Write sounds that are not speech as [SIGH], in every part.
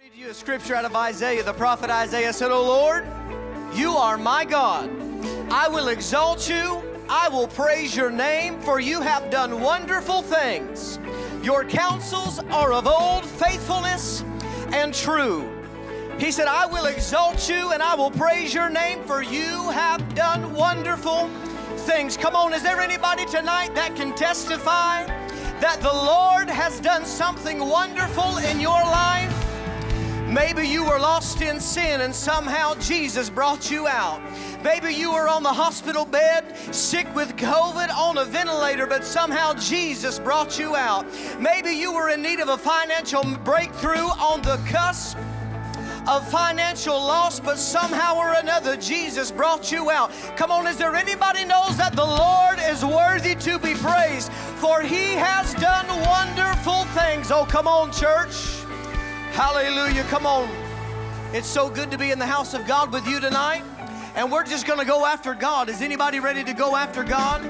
read you a scripture out of Isaiah. The prophet Isaiah said, O Lord, you are my God. I will exalt you. I will praise your name, for you have done wonderful things. Your counsels are of old faithfulness and true. He said, I will exalt you and I will praise your name, for you have done wonderful things. Come on, is there anybody tonight that can testify that the Lord has done something wonderful in your life? Maybe you were lost in sin and somehow Jesus brought you out. Maybe you were on the hospital bed, sick with COVID, on a ventilator, but somehow Jesus brought you out. Maybe you were in need of a financial breakthrough on the cusp of financial loss, but somehow or another Jesus brought you out. Come on, is there anybody knows that the Lord is worthy to be praised? For he has done wonderful things. Oh, come on, church. Hallelujah. Come on. It's so good to be in the house of God with you tonight. And we're just going to go after God. Is anybody ready to go after God?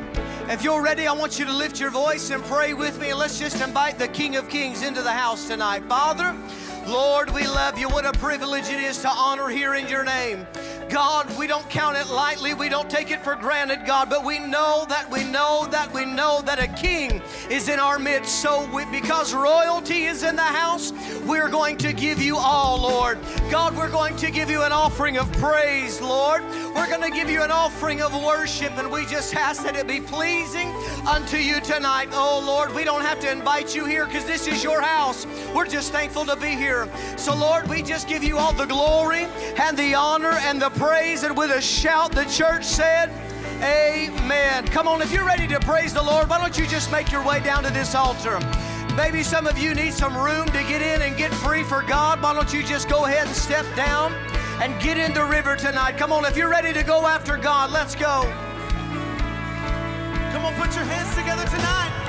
If you're ready, I want you to lift your voice and pray with me. Let's just invite the King of Kings into the house tonight. Father, Lord, we love you. What a privilege it is to honor here in your name. God, we don't count it lightly. We don't take it for granted, God, but we know that we know that we know that a king is in our midst. So, we, because royalty is in the house, we're going to give you all, Lord. God, we're going to give you an offering of praise, Lord. We're going to give you an offering of worship, and we just ask that it be pleasing unto you tonight. Oh, Lord, we don't have to invite you here because this is your house. We're just thankful to be here. So, Lord, we just give you all the glory and the honor and the praise. And with a shout, the church said, Amen. Come on, if you're ready to praise the Lord, why don't you just make your way down to this altar? Maybe some of you need some room to get in and get free for God. Why don't you just go ahead and step down and get in the river tonight? Come on, if you're ready to go after God, let's go. Come on, put your hands together tonight.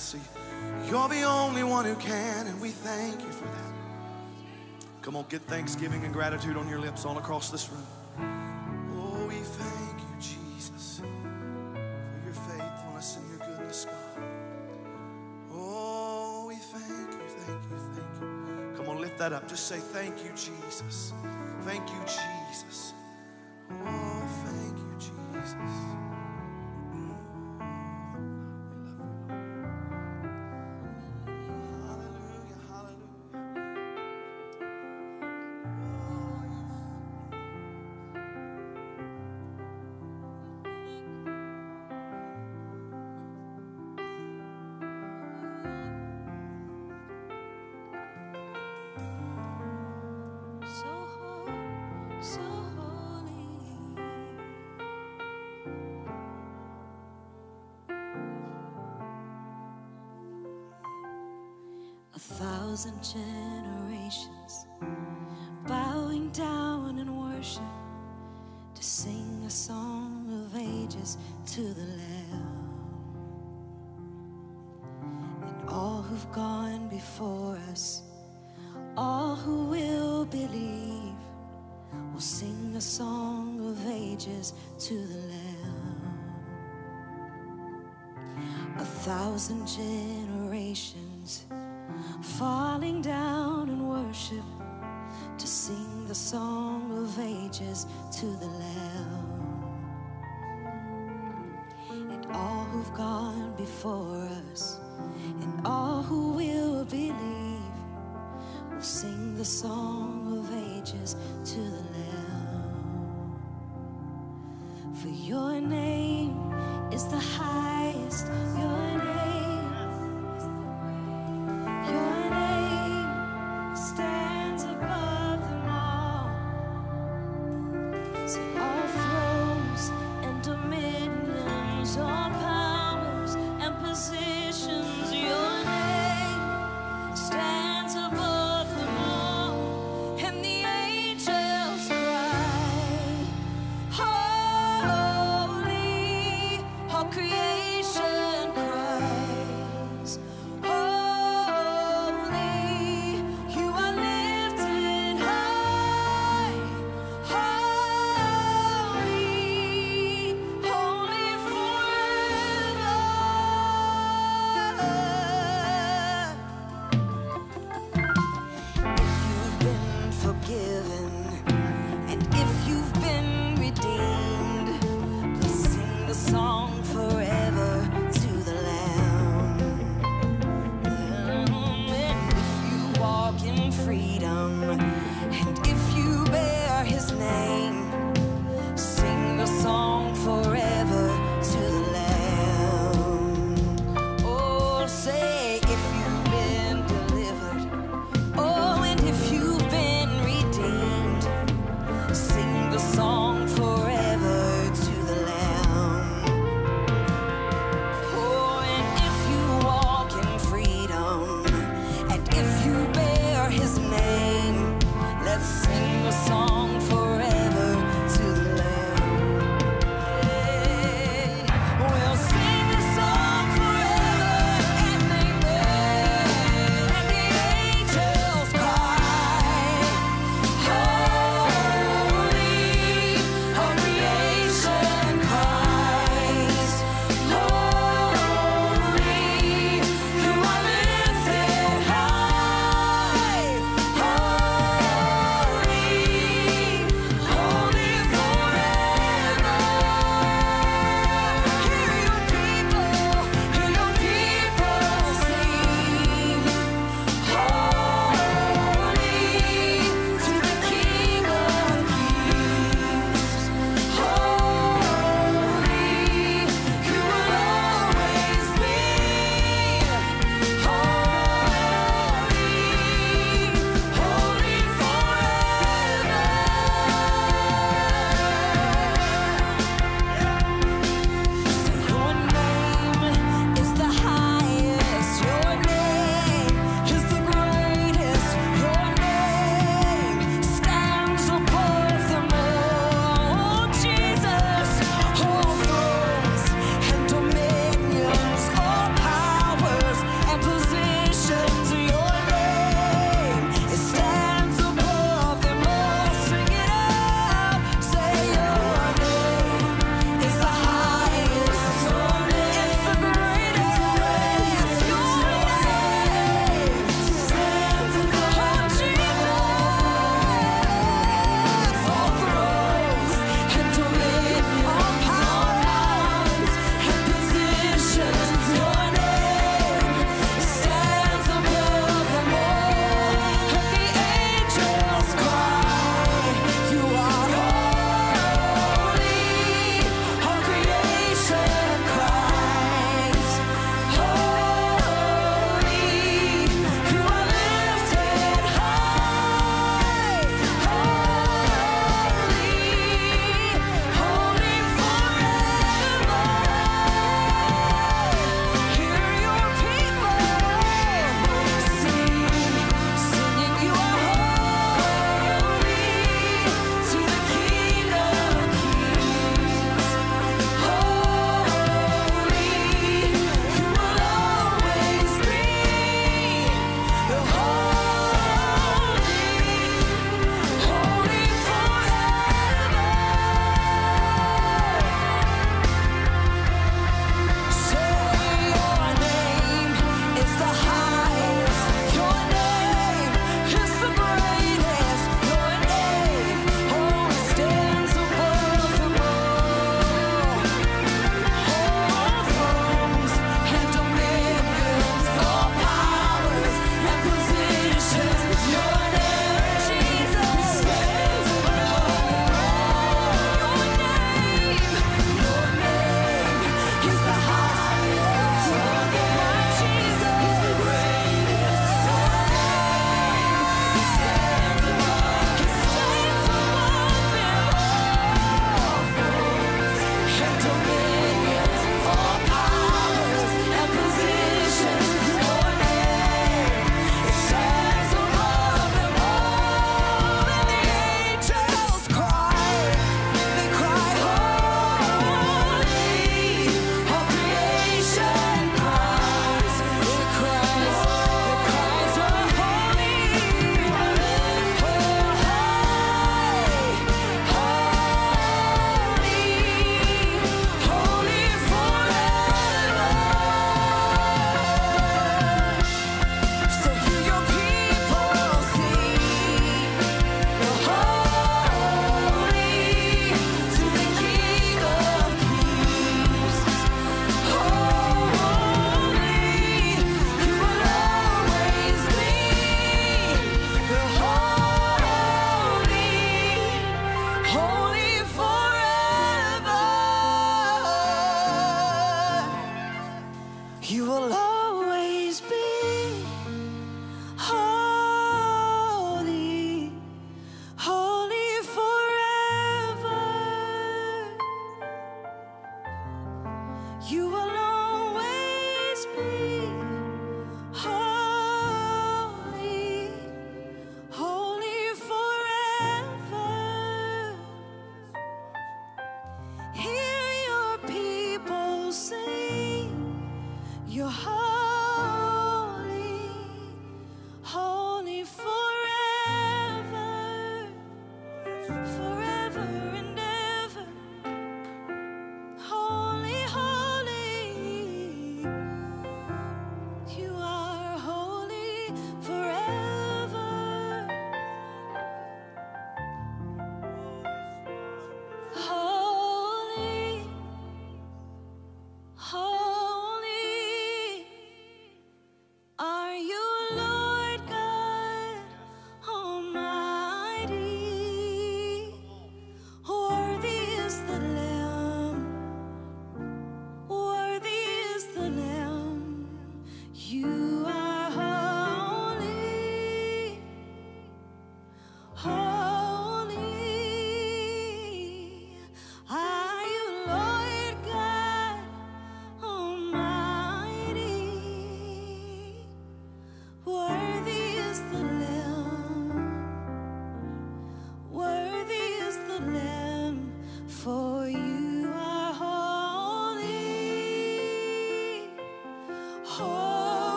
See, you're the only one who can, and we thank you for that. Come on, get thanksgiving and gratitude on your lips all across this room. Oh, we thank you, Jesus, for your faithfulness and your goodness, God. Oh, we thank you, thank you, thank you. Come on, lift that up. Just say, Thank you, Jesus. Thousand generations bowing down in worship to sing a song of ages to the Lamb. And all who've gone before us all who will believe will sing a song of ages to the Lamb. A thousand generations song of ages to the Lamb. And all who've gone before us, and all who will believe will sing the song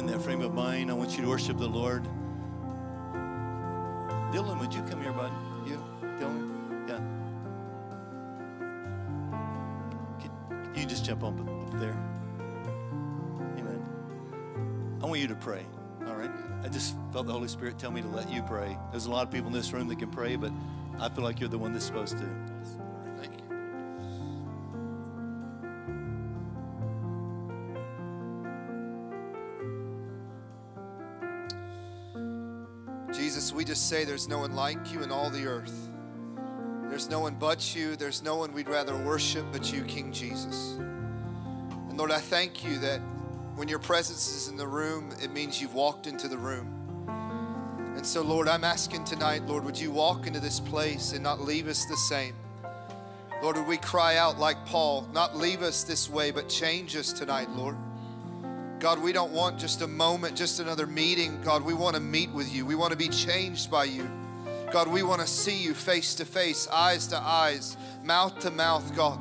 in that frame of mind. I want you to worship the Lord. Dylan, would you come here, bud? You, Dylan? Yeah. You just jump up, up there? Amen. I want you to pray. All right. I just felt the Holy Spirit tell me to let you pray. There's a lot of people in this room that can pray, but I feel like you're the one that's supposed to. Say there's no one like you in all the earth. There's no one but you. There's no one we'd rather worship but you, King Jesus. And Lord, I thank you that when your presence is in the room, it means you've walked into the room. And so, Lord, I'm asking tonight, Lord, would you walk into this place and not leave us the same? Lord, would we cry out like Paul, not leave us this way, but change us tonight, Lord? God, we don't want just a moment, just another meeting. God, we want to meet with you. We want to be changed by you. God, we want to see you face to face, eyes to eyes, mouth to mouth, God.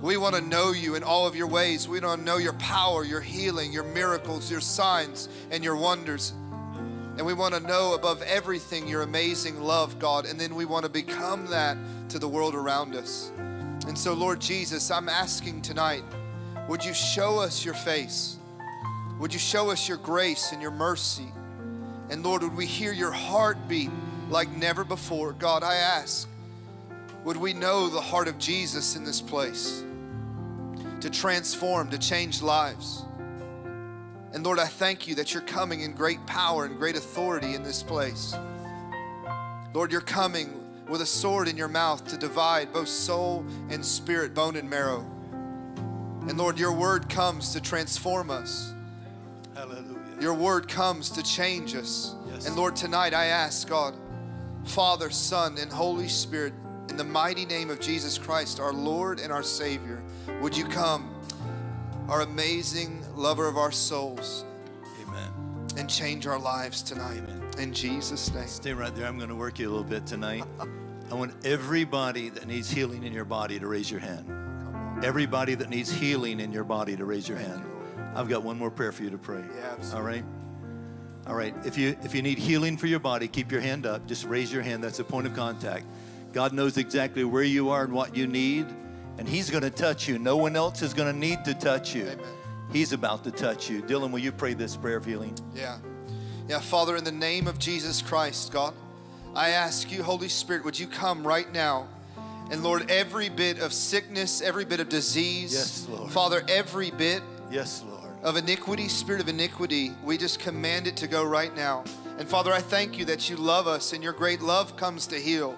We want to know you in all of your ways. We want to know your power, your healing, your miracles, your signs, and your wonders. And we want to know above everything your amazing love, God. And then we want to become that to the world around us. And so, Lord Jesus, I'm asking tonight, would you show us your face? Would you show us your grace and your mercy? And Lord, would we hear your heartbeat like never before? God, I ask, would we know the heart of Jesus in this place to transform, to change lives? And Lord, I thank you that you're coming in great power and great authority in this place. Lord, you're coming with a sword in your mouth to divide both soul and spirit, bone and marrow. And Lord, your word comes to transform us. Hallelujah. Your word comes to change us. Yes. And Lord, tonight I ask God, Father, Son, and Holy Spirit, In the mighty name of Jesus Christ, our Lord and our Savior, would you come, our amazing lover of our souls, Amen. and change our lives tonight? In Jesus' name. Stay right there. I'm going to work you a little bit tonight. I want everybody that needs healing in your body to raise your hand. Everybody that needs healing in your body to raise your hand. I've got one more prayer for you to pray. Yeah. All right. All right. If you if you need healing for your body, keep your hand up. Just raise your hand. That's a point of contact. God knows exactly where you are and what you need, and He's going to touch you. No one else is going to need to touch you. Amen. He's about to touch you. Dylan, will you pray this prayer of healing? Yeah. Yeah, Father, in the name of Jesus Christ, God, I ask you, Holy Spirit, would you come right now? And Lord, every bit of sickness, every bit of disease, Yes, Lord. Father, every bit Yes, Lord. Of iniquity, spirit of iniquity, we just command it to go right now. And Father, I thank you that you love us and your great love comes to heal.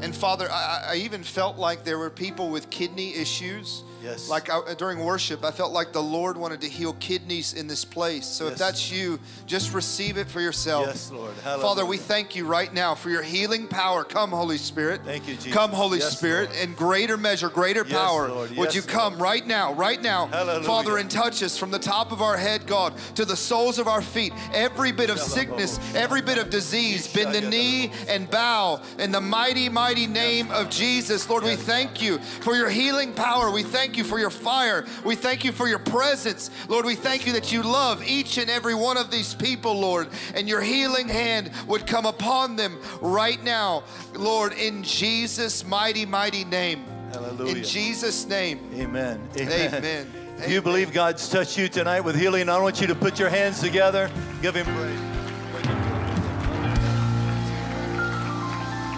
And Father, I, I even felt like there were people with kidney issues. Yes. Like I, during worship, I felt like the Lord wanted to heal kidneys in this place. So if that's you, just receive it for yourself. Yes, Lord. Father, we thank you right now for your healing power. Come, Holy Spirit. Thank you, Jesus. Come, Holy Yes, Spirit, Lord. in greater measure, greater Yes, power. Lord. Would Yes, you come Lord. right now, right now, Hallelujah. Father, and touch us from the top of our head, God, to the soles of our feet. Every bit of sickness, every bit of disease, bend the knee and bow in the mighty, mighty name of Jesus. Lord, we thank you for your healing power. We thank you for your fire. We thank you for your presence. Lord, we thank you that you love each and every one of these people, Lord, and your healing hand would come upon them right now, Lord, in Jesus' mighty, mighty name. Hallelujah. In Jesus' name. Amen. Amen. Amen. If you believe God's touched you tonight with healing, I want you to put your hands together. Give Him praise.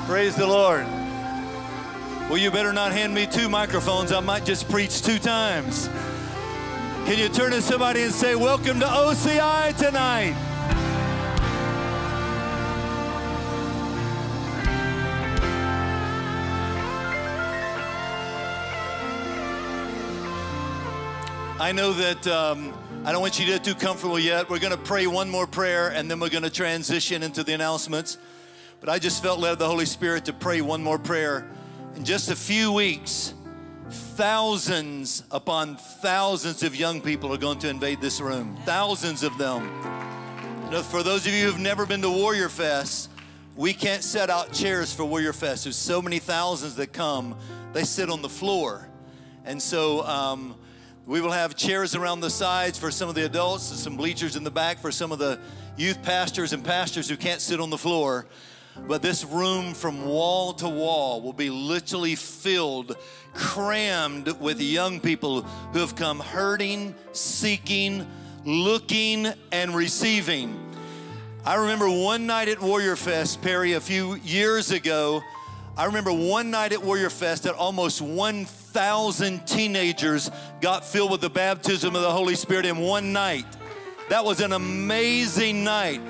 Praise the Lord. Well, you better not hand me two microphones. I might just preach two times. Can you turn to somebody and say, Welcome to OCI tonight? I know that um, I don't want you to get too comfortable yet. We're going to pray one more prayer and then we're going to transition into the announcements. But I just felt led of the Holy Spirit to pray one more prayer. In just a few weeks, thousands upon thousands of young people are going to invade this room. Thousands of them. You know, for those of you who've never been to Warrior Fest, we can't set out chairs for Warrior Fest. There's so many thousands that come, they sit on the floor. And so um, we will have chairs around the sides for some of the adults and some bleachers in the back for some of the youth pastors and pastors who can't sit on the floor. But this room from wall to wall will be literally filled, crammed with young people who have come hurting, seeking, looking, and receiving. I remember one night at Warrior Fest, Perry, a few years ago. I remember one night at Warrior Fest that almost 1,000 teenagers got filled with the baptism of the Holy Spirit in one night. That was an amazing night.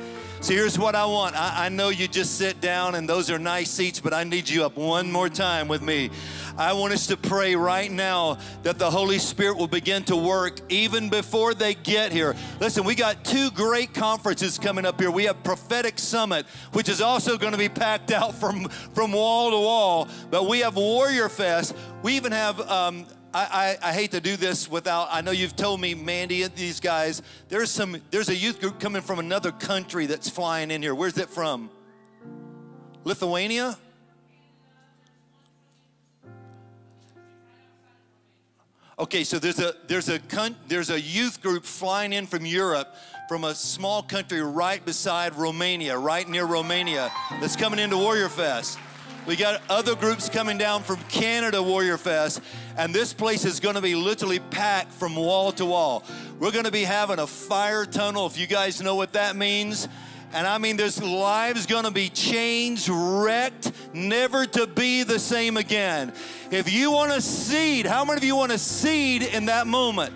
So here's what I want. I, I know you just sit down and those are nice seats, but I need you up one more time with me. I want us to pray right now that the Holy Spirit will begin to work even before they get here. Listen, we got two great conferences coming up here. We have Prophetic Summit, which is also going to be packed out from, from wall to wall, but we have Warrior Fest. We even have. Um, I, I, I hate to do this without. I know you've told me, Mandy, and these guys. There's some. There's a youth group coming from another country that's flying in here. Where's it from? Lithuania. Okay, so there's a there's a there's a youth group flying in from Europe, from a small country right beside Romania, right near Romania, that's coming into Warrior Fest. We got other groups coming down from Canada Warrior Fest, and this place is going to be literally packed from wall to wall. We're going to be having a fire tunnel, if you guys know what that means. And I mean, there's lives gonna be changed, wrecked, never to be the same again. If you want a seed, how many of you want a seed in that moment?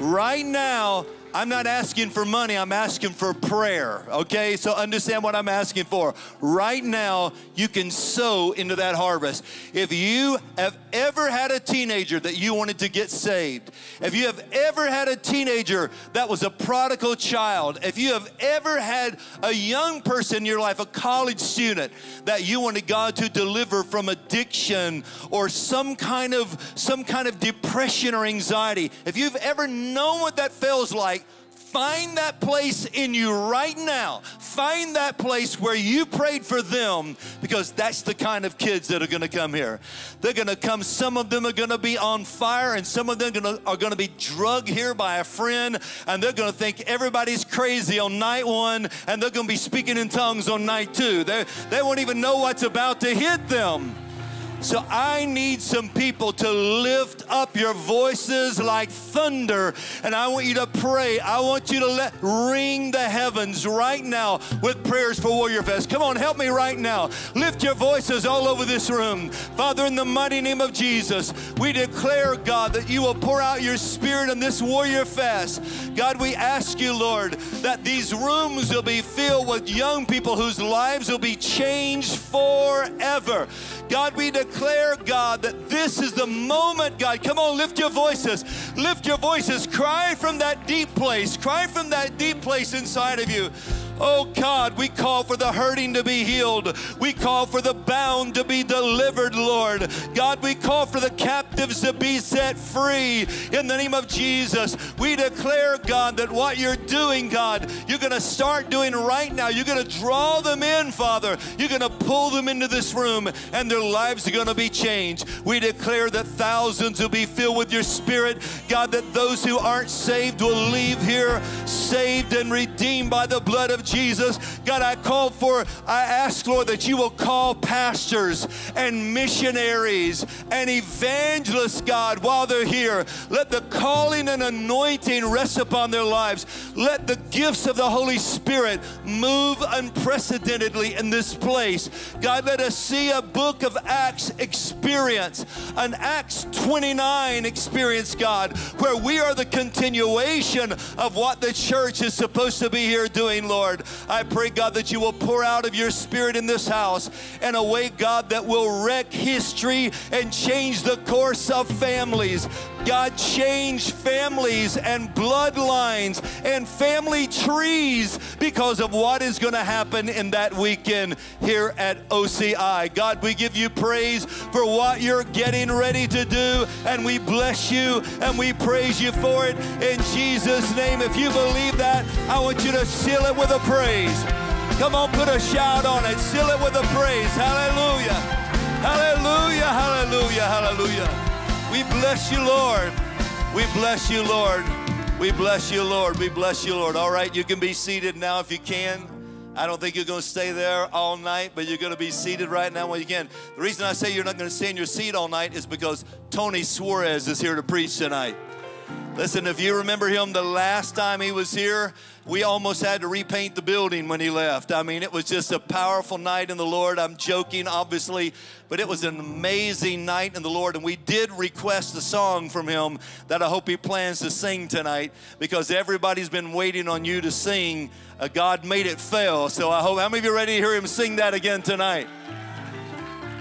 Right now, I'm not asking for money, I'm asking for prayer. Okay? So understand what I'm asking for. Right now, you can sow into that harvest. If you have ever had a teenager that you wanted to get saved, if you have ever had a teenager that was a prodigal child, if you have ever had a young person in your life, a college student, that you wanted God to deliver from addiction or some kind of some kind of depression or anxiety, if you've ever known what that feels like, Find that place in you right now. Find that place where you prayed for them because that's the kind of kids that are going to come here. They're going to come, some of them are going to be on fire, and some of them gonna, are going to be drugged here by a friend, and they're going to think everybody's crazy on night one, and they're going to be speaking in tongues on night two. They, they won't even know what's about to hit them. So I need some people to lift up your voices like thunder. And I want you to pray. I want you to let ring the heavens right now with prayers for Warrior Fest. Come on, help me right now. Lift your voices all over this room. Father, in the mighty name of Jesus, we declare, God, that you will pour out your spirit on this Warrior Fest. God, we ask you, Lord, that these rooms will be filled with young people whose lives will be changed forever. God, we declare, God, that this is the moment, God. Come on, lift your voices. Lift your voices. Cry from that deep place. Cry from that deep place inside of you. Oh God, we call for the hurting to be healed. We call for the bound to be delivered, Lord. God, we call for the captives to be set free in the name of Jesus. We declare, God, that what you're doing, God, you're going to start doing right now. You're going to draw them in, Father. You're going to pull them into this room, and their lives are going to be changed. We declare that thousands will be filled with your spirit. God, that those who aren't saved will leave here saved and redeemed by the blood of Jesus. God, I call for, I ask, Lord, that you will call pastors and missionaries and evangelists, God, while they're here. Let the calling and anointing rest upon their lives. Let the gifts of the Holy Spirit move unprecedentedly in this place. God, let us see a book of Acts experience, an Acts 29 experience, God, where we are the continuation of what the church is supposed to be here doing, Lord. I pray, God, that you will pour out of your spirit in this house in a way, God, that will wreck history and change the course of families. God, change families and bloodlines and family trees because of what is going to happen in that weekend here at OCI. God, we give you praise for what you're getting ready to do, and we bless you and we praise you for it in Jesus' name. If you believe that, I want you to seal it with a praise. Come on, put a shout on it. Seal it with a praise. Hallelujah. Hallelujah. Hallelujah. Hallelujah. We bless you, Lord. We bless you, Lord. We bless you, Lord. We bless you, Lord. All right, you can be seated now if you can. I don't think you're going to stay there all night, but you're going to be seated right now when you can. The reason I say you're not going to stay in your seat all night is because Tony Suarez is here to preach tonight. Listen, if you remember him the last time he was here, we almost had to repaint the building when he left. I mean, it was just a powerful night in the Lord. I'm joking, obviously, but it was an amazing night in the Lord. And we did request a song from him that I hope he plans to sing tonight because everybody's been waiting on you to sing. God made it fail. So I hope, how many of you ready to hear him sing that again tonight?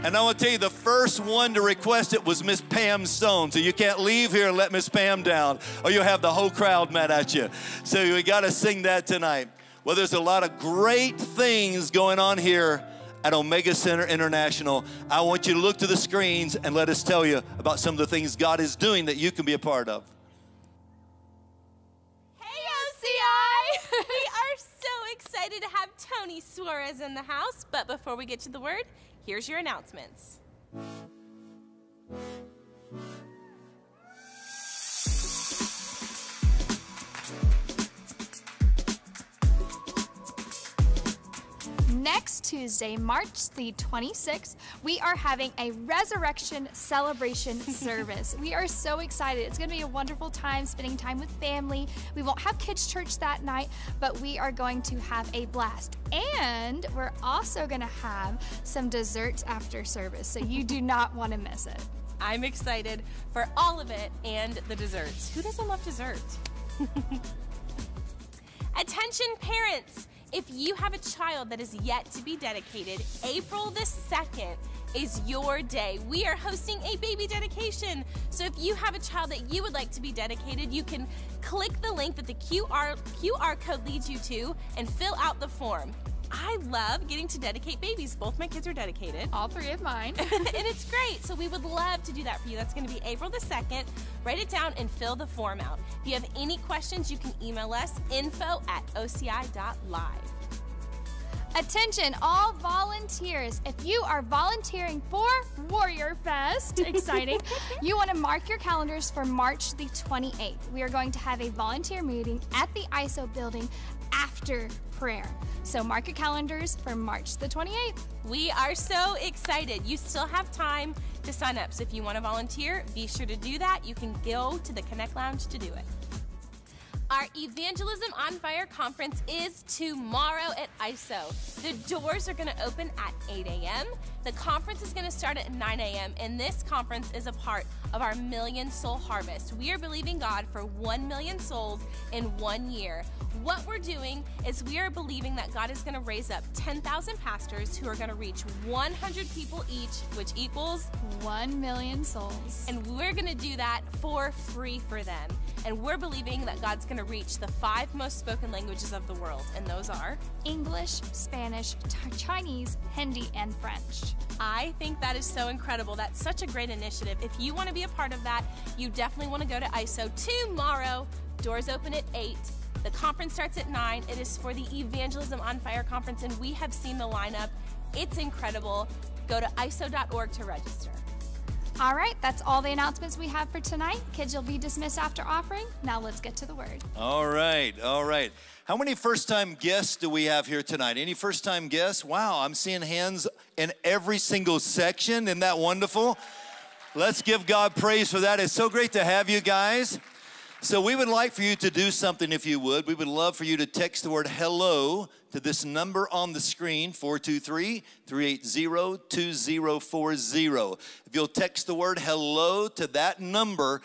And I want to tell you, the first one to request it was Miss Pam Stone. So you can't leave here and let Miss Pam down, or you'll have the whole crowd mad at you. So we got to sing that tonight. Well, there's a lot of great things going on here at Omega Center International. I want you to look to the screens and let us tell you about some of the things God is doing that you can be a part of. Hey, OCI! [LAUGHS] we are so excited to have Tony Suarez in the house. But before we get to the word, here's your announcements. Next Tuesday, March the 26th, we are having a resurrection celebration [LAUGHS] service. We are so excited. It's going to be a wonderful time spending time with family. We won't have kids' church that night, but we are going to have a blast. And we're also going to have some desserts after service, so you do not [LAUGHS] want to miss it. I'm excited for all of it and the desserts. Who doesn't love dessert? [LAUGHS] Attention, parents! If you have a child that is yet to be dedicated, April the 2nd is your day. We are hosting a baby dedication. So if you have a child that you would like to be dedicated, you can click the link that the QR, QR code leads you to and fill out the form. I love getting to dedicate babies. Both my kids are dedicated. All three of mine. [LAUGHS] [LAUGHS] and it's great. So we would love to do that for you. That's going to be April the 2nd. Write it down and fill the form out. If you have any questions, you can email us info at oci.live. Attention, all volunteers. If you are volunteering for Warrior Fest, [LAUGHS] exciting, you want to mark your calendars for March the 28th. We are going to have a volunteer meeting at the ISO building after prayer. So mark your calendars for March the 28th. We are so excited. You still have time to sign up. So if you want to volunteer, be sure to do that. You can go to the Connect Lounge to do it. Our Evangelism on Fire conference is tomorrow at ISO. The doors are going to open at 8 a.m. The conference is going to start at 9 a.m., and this conference is a part of our Million Soul Harvest. We are believing God for 1 million souls in one year. What we're doing is we are believing that God is going to raise up 10,000 pastors who are going to reach 100 people each, which equals 1 million souls. And we're going to do that for free for them. And we're believing that God's going to reach the five most spoken languages of the world, and those are English, Spanish, Chinese, Hindi, and French. I think that is so incredible. That's such a great initiative. If you want to be a part of that, you definitely want to go to ISO tomorrow. Doors open at 8. The conference starts at 9. It is for the Evangelism on Fire conference, and we have seen the lineup. It's incredible. Go to ISO.org to register. All right, that's all the announcements we have for tonight. Kids, you'll be dismissed after offering. Now let's get to the word. All right, all right. How many first time guests do we have here tonight? Any first time guests? Wow, I'm seeing hands in every single section. Isn't that wonderful? Let's give God praise for that. It's so great to have you guys. So, we would like for you to do something if you would. We would love for you to text the word hello to this number on the screen 423 380 2040. If you'll text the word hello to that number,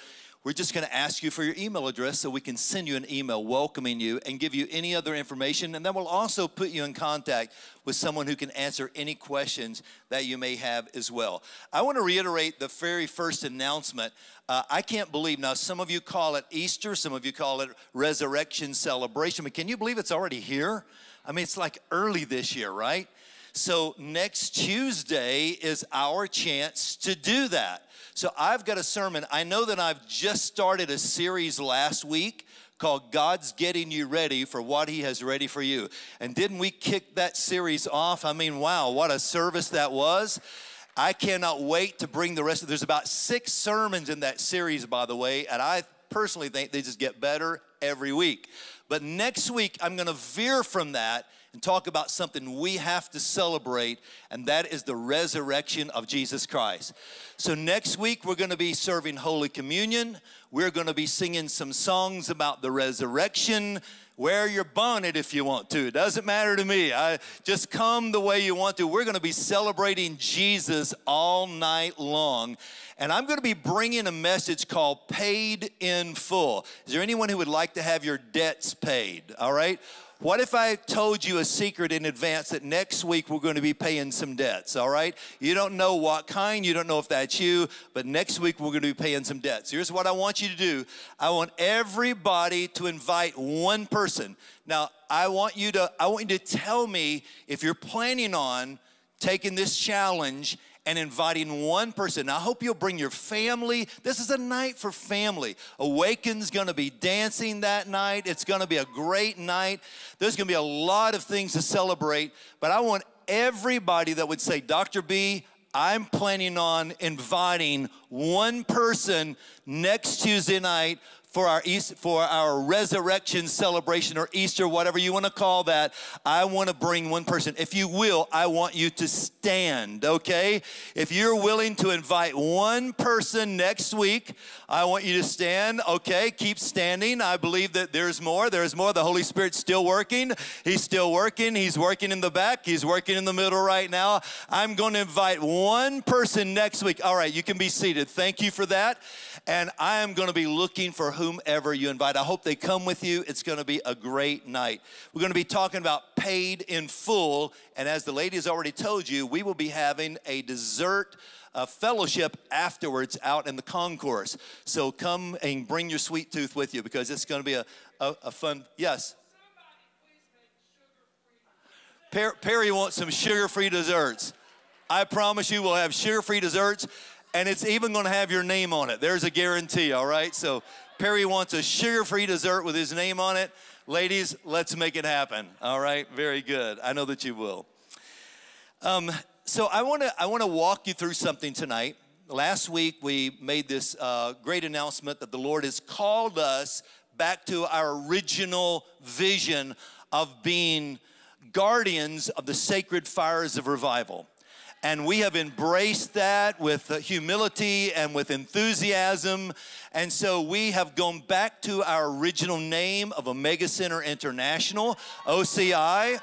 we're just going to ask you for your email address so we can send you an email welcoming you and give you any other information. And then we'll also put you in contact with someone who can answer any questions that you may have as well. I want to reiterate the very first announcement. Uh, I can't believe now, some of you call it Easter, some of you call it resurrection celebration, but can you believe it's already here? I mean, it's like early this year, right? So next Tuesday is our chance to do that. So I've got a sermon. I know that I've just started a series last week called God's Getting You Ready for What He Has Ready for You. And didn't we kick that series off? I mean, wow, what a service that was. I cannot wait to bring the rest of there's about six sermons in that series, by the way, and I personally think they just get better every week. But next week, I'm gonna veer from that and talk about something we have to celebrate, and that is the resurrection of Jesus Christ. So, next week, we're gonna be serving Holy Communion. We're gonna be singing some songs about the resurrection. Wear your bonnet if you want to. It doesn't matter to me. I just come the way you want to. We're going to be celebrating Jesus all night long. And I'm going to be bringing a message called Paid in Full. Is there anyone who would like to have your debts paid? All right. What if I told you a secret in advance that next week we're going to be paying some debts, all right? You don't know what kind, you don't know if that's you, but next week we're going to be paying some debts. Here's what I want you to do I want everybody to invite one person. Now, I want you to I want you to tell me if you're planning on taking this challenge and inviting one person. I hope you'll bring your family. This is a night for family. Awaken's gonna be dancing that night. It's gonna be a great night. There's gonna be a lot of things to celebrate, but I want everybody that would say, Dr. B, I'm planning on inviting one person next Tuesday night for our East, for our resurrection celebration or Easter, whatever you want to call that, I want to bring one person. If you will, I want you to stand, okay? If you're willing to invite one person next week, I want you to stand, okay? Keep standing. I believe that there's more. There's more. The Holy Spirit's still working. He's still working. He's working in the back. He's working in the middle right now. I'm going to invite one person next week. All right, you can be seated. Thank you for that. And I am going to be looking for who whomever you invite. I hope they come with you. It's going to be a great night. We're going to be talking about paid in full. And as the lady has already told you, we will be having a dessert uh, fellowship afterwards out in the concourse. So come and bring your sweet tooth with you because it's going to be a, a, a fun. Yes. Per- Perry wants some sugar free desserts. I promise you, we'll have sugar free desserts, and it's even going to have your name on it. There's a guarantee, all right? So, Perry wants a sugar free dessert with his name on it. Ladies, let's make it happen, all right? Very good. I know that you will. Um, so, I want to I want to walk you through something tonight. Last week, we made this uh, great announcement that the Lord has called us back to our original vision of being guardians of the sacred fires of revival. And we have embraced that with humility and with enthusiasm. And so we have gone back to our original name of Omega Center International, OCI.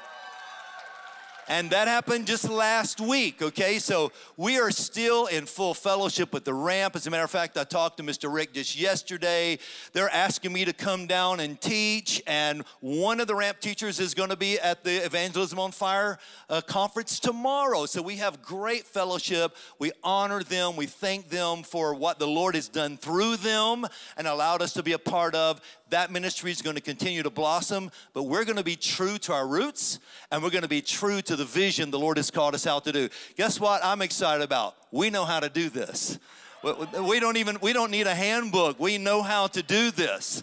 And that happened just last week, okay? So we are still in full fellowship with the ramp. As a matter of fact, I talked to Mr. Rick just yesterday. They're asking me to come down and teach, and one of the ramp teachers is going to be at the Evangelism on Fire uh, conference tomorrow. So we have great fellowship. We honor them, we thank them for what the Lord has done through them and allowed us to be a part of. That ministry is going to continue to blossom, but we're going to be true to our roots and we're going to be true to the vision the Lord has called us out to do. Guess what? I'm excited about. We know how to do this. We don't even we don't need a handbook. We know how to do this.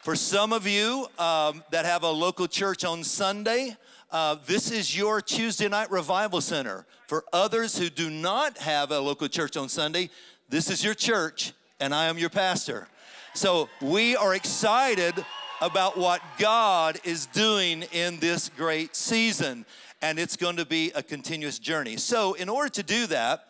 For some of you um, that have a local church on Sunday, uh, this is your Tuesday night revival center. For others who do not have a local church on Sunday, this is your church, and I am your pastor. So we are excited about what God is doing in this great season, and it's going to be a continuous journey. So, in order to do that,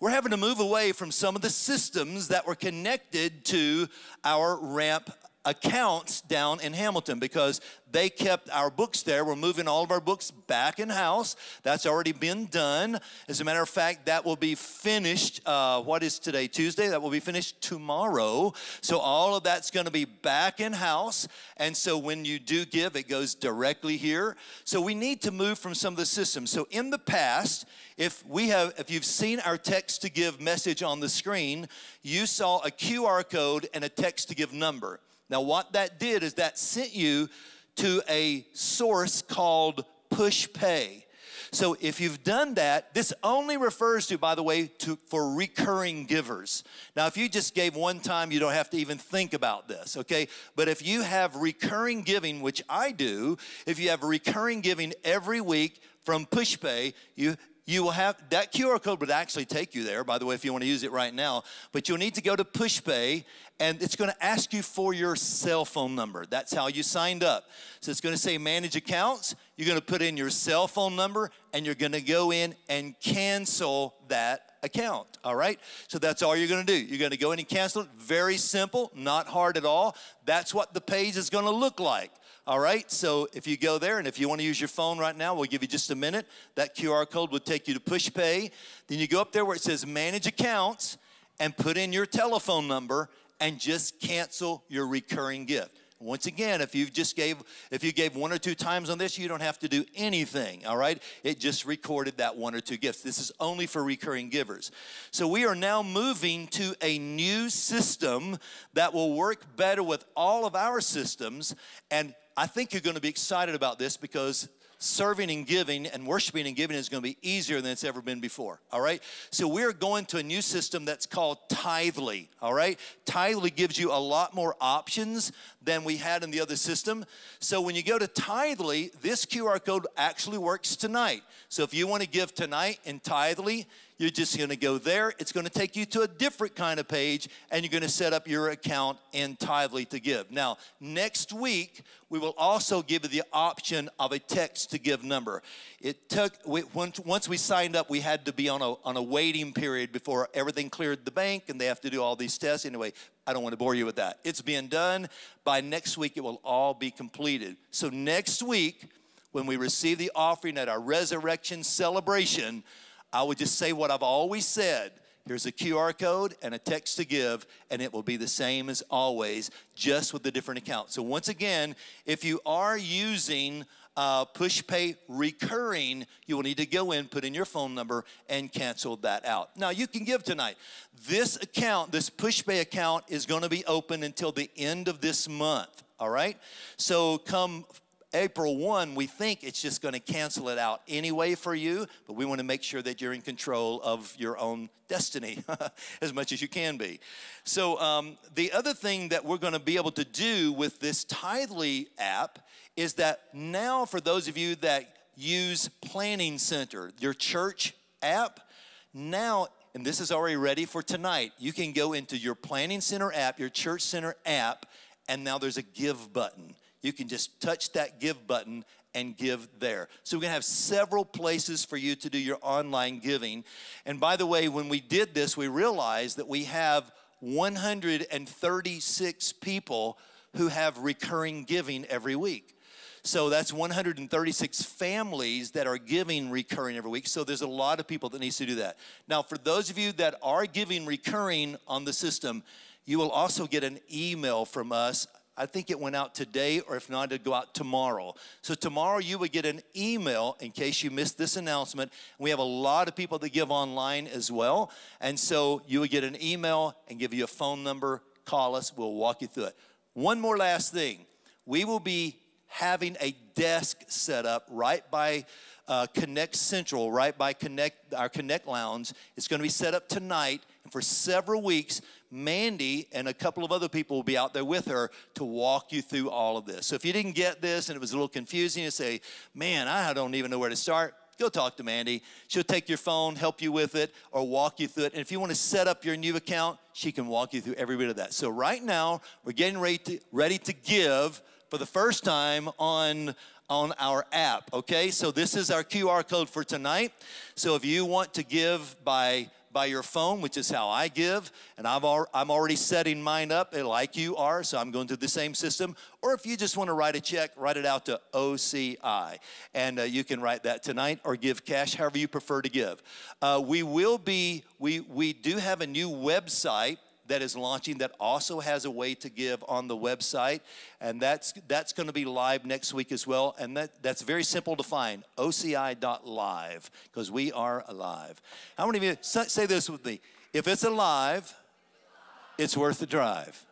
we're having to move away from some of the systems that were connected to our ramp accounts down in Hamilton because they kept our books there. We're moving all of our books back in house. That's already been done. As a matter of fact, that will be finished. Uh, what is today? Tuesday? That will be finished tomorrow. So all of that's going to be back in house. And so when you do give, it goes directly here. So we need to move from some of the systems. So in the past, if we have if you've seen our text to give message on the screen, you saw a QR code and a text to give number. Now, what that did is that sent you to a source called PushPay. So if you've done that, this only refers to, by the way, to for recurring givers. Now, if you just gave one time, you don't have to even think about this, okay? But if you have recurring giving, which I do, if you have recurring giving every week from PushPay, you you will have that QR code would actually take you there, by the way, if you want to use it right now. But you'll need to go to PushPay and it's going to ask you for your cell phone number. That's how you signed up. So it's going to say manage accounts. You're going to put in your cell phone number and you're going to go in and cancel that account. All right? So that's all you're going to do. You're going to go in and cancel it. Very simple, not hard at all. That's what the page is going to look like. All right, so if you go there and if you want to use your phone right now, we'll give you just a minute. That QR code will take you to PushPay. Then you go up there where it says Manage Accounts and put in your telephone number and just cancel your recurring gift. Once again, if you just gave if you gave one or two times on this, you don't have to do anything, all right? It just recorded that one or two gifts. This is only for recurring givers. So we are now moving to a new system that will work better with all of our systems and I think you're going to be excited about this because serving and giving and worshiping and giving is going to be easier than it's ever been before. All right. So we're going to a new system that's called Tithely. All right. Tithely gives you a lot more options than we had in the other system. So when you go to Tithely, this QR code actually works tonight. So if you want to give tonight in Tithely, you're just going to go there. It's going to take you to a different kind of page, and you're going to set up your account in Tithely to give. Now, next week, we will also give you the option of a text to give number. It took, we, once, we signed up, we had to be on a, on a waiting period before everything cleared the bank, and they have to do all these tests. Anyway, I don't want to bore you with that. It's being done. By next week, it will all be completed. So, next week, when we receive the offering at our resurrection celebration, I would just say what I've always said Here's a QR code and a text to give, and it will be the same as always, just with a different account. So, once again, if you are using uh, PushPay recurring, you will need to go in, put in your phone number, and cancel that out. Now, you can give tonight. This account, this PushPay account, is going to be open until the end of this month. All right? So, come April 1, we think it's just going to cancel it out anyway for you, but we want to make sure that you're in control of your own destiny [LAUGHS] as much as you can be. So, um, the other thing that we're going to be able to do with this Tithely app is that now, for those of you that use Planning Center, your church app, now and this is already ready for tonight. You can go into your Planning Center app, your Church Center app, and now there's a give button you can just touch that give button and give there. So we're going to have several places for you to do your online giving. And by the way, when we did this, we realized that we have 136 people who have recurring giving every week. So that's 136 families that are giving recurring every week. So there's a lot of people that needs to do that. Now, for those of you that are giving recurring on the system, you will also get an email from us I think it went out today, or if not, it'll go out tomorrow. So, tomorrow you would get an email in case you missed this announcement. We have a lot of people that give online as well. And so, you would get an email and give you a phone number. Call us, we'll walk you through it. One more last thing we will be having a desk set up right by uh, Connect Central, right by Connect our Connect Lounge. It's going to be set up tonight, and for several weeks, Mandy and a couple of other people will be out there with her to walk you through all of this. So if you didn't get this and it was a little confusing, you say, "Man, I don't even know where to start." Go talk to Mandy. She'll take your phone, help you with it, or walk you through it. And if you want to set up your new account, she can walk you through every bit of that. So right now, we're getting ready to, ready to give for the first time on on our app. Okay, so this is our QR code for tonight. So if you want to give by by your phone, which is how I give, and I've al- I'm already setting mine up like you are, so I'm going through the same system. Or if you just want to write a check, write it out to OCI, and uh, you can write that tonight or give cash, however you prefer to give. Uh, we will be, we we do have a new website that is launching that also has a way to give on the website. And that's that's going to be live next week as well. And that, that's very simple to find oci.live because we are alive. How many of you say this with me. If it's alive it's worth the drive.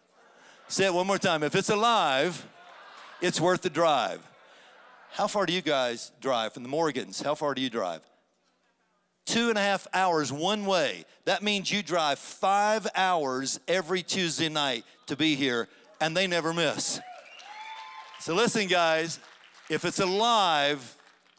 Say it one more time. If it's alive it's worth the drive. How far do you guys drive from the morgans? How far do you drive two and a half hours one way. That means you drive five hours every Tuesday night to be here, and they never miss. So, listen, guys, if it's alive,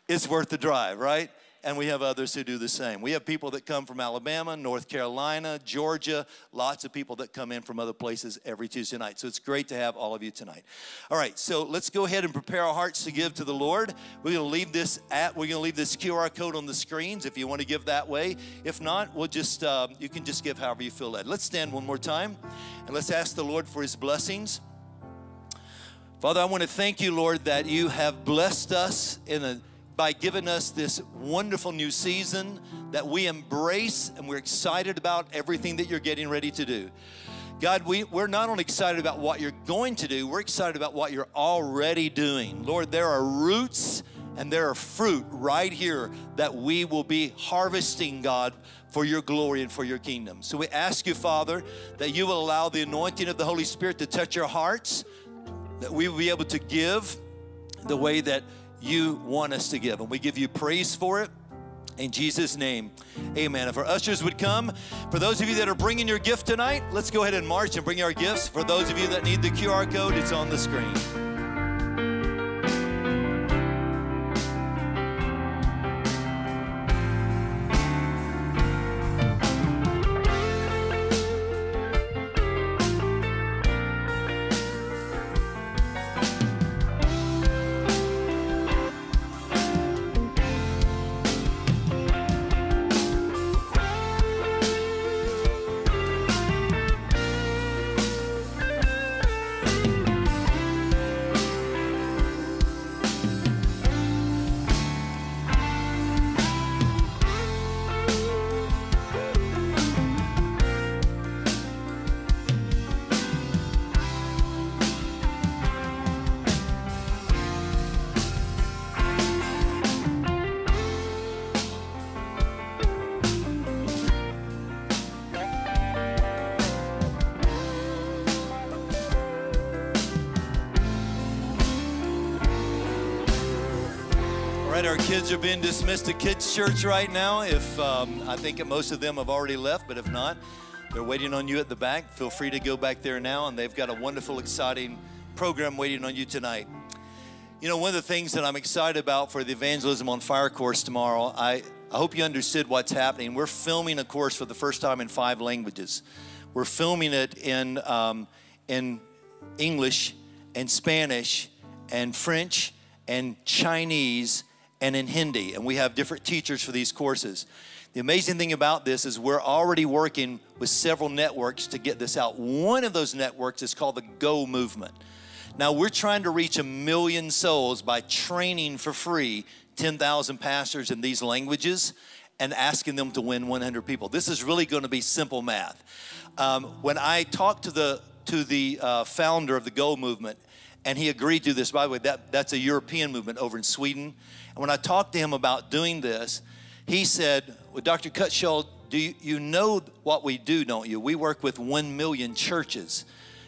it's worth the drive, right? And we have others who do the same. We have people that come from Alabama, North Carolina, Georgia, lots of people that come in from other places every Tuesday night. So it's great to have all of you tonight. All right, so let's go ahead and prepare our hearts to give to the Lord. We're going to leave this at we're going to leave this QR code on the screens if you want to give that way. If not, we'll just uh, you can just give however you feel led. Let's stand one more time and let's ask the Lord for His blessings. Father, I want to thank you, Lord, that you have blessed us in a by giving us this wonderful new season that we embrace and we're excited about everything that you're getting ready to do. God, we, we're not only excited about what you're going to do, we're excited about what you're already doing. Lord, there are roots and there are fruit right here that we will be harvesting, God, for your glory and for your kingdom. So we ask you, Father, that you will allow the anointing of the Holy Spirit to touch our hearts, that we will be able to give the way that you want us to give. And we give you praise for it. In Jesus' name, amen. If our ushers would come, for those of you that are bringing your gift tonight, let's go ahead and march and bring our gifts. For those of you that need the QR code, it's on the screen. Right, our kids are being dismissed to kids' church right now. If um, I think most of them have already left, but if not, they're waiting on you at the back. Feel free to go back there now, and they've got a wonderful, exciting program waiting on you tonight. You know, one of the things that I'm excited about for the Evangelism on Fire course tomorrow, I, I hope you understood what's happening. We're filming a course for the first time in five languages. We're filming it in, um, in English and Spanish and French and Chinese and in Hindi. And we have different teachers for these courses. The amazing thing about this is we're already working with several networks to get this out. One of those networks is called the Go Movement. Now, we're trying to reach a million souls by training for free 10,000 pastors in these languages and asking them to win 100 people. This is really going to be simple math. Um, when I talked to the to the uh, founder of the Go movement, and he agreed to this. By the way, that, that's a European movement over in Sweden. And when I talked to him about doing this, he said, well, Dr. Cutshall, do you, you know what we do, don't you? We work with one million churches.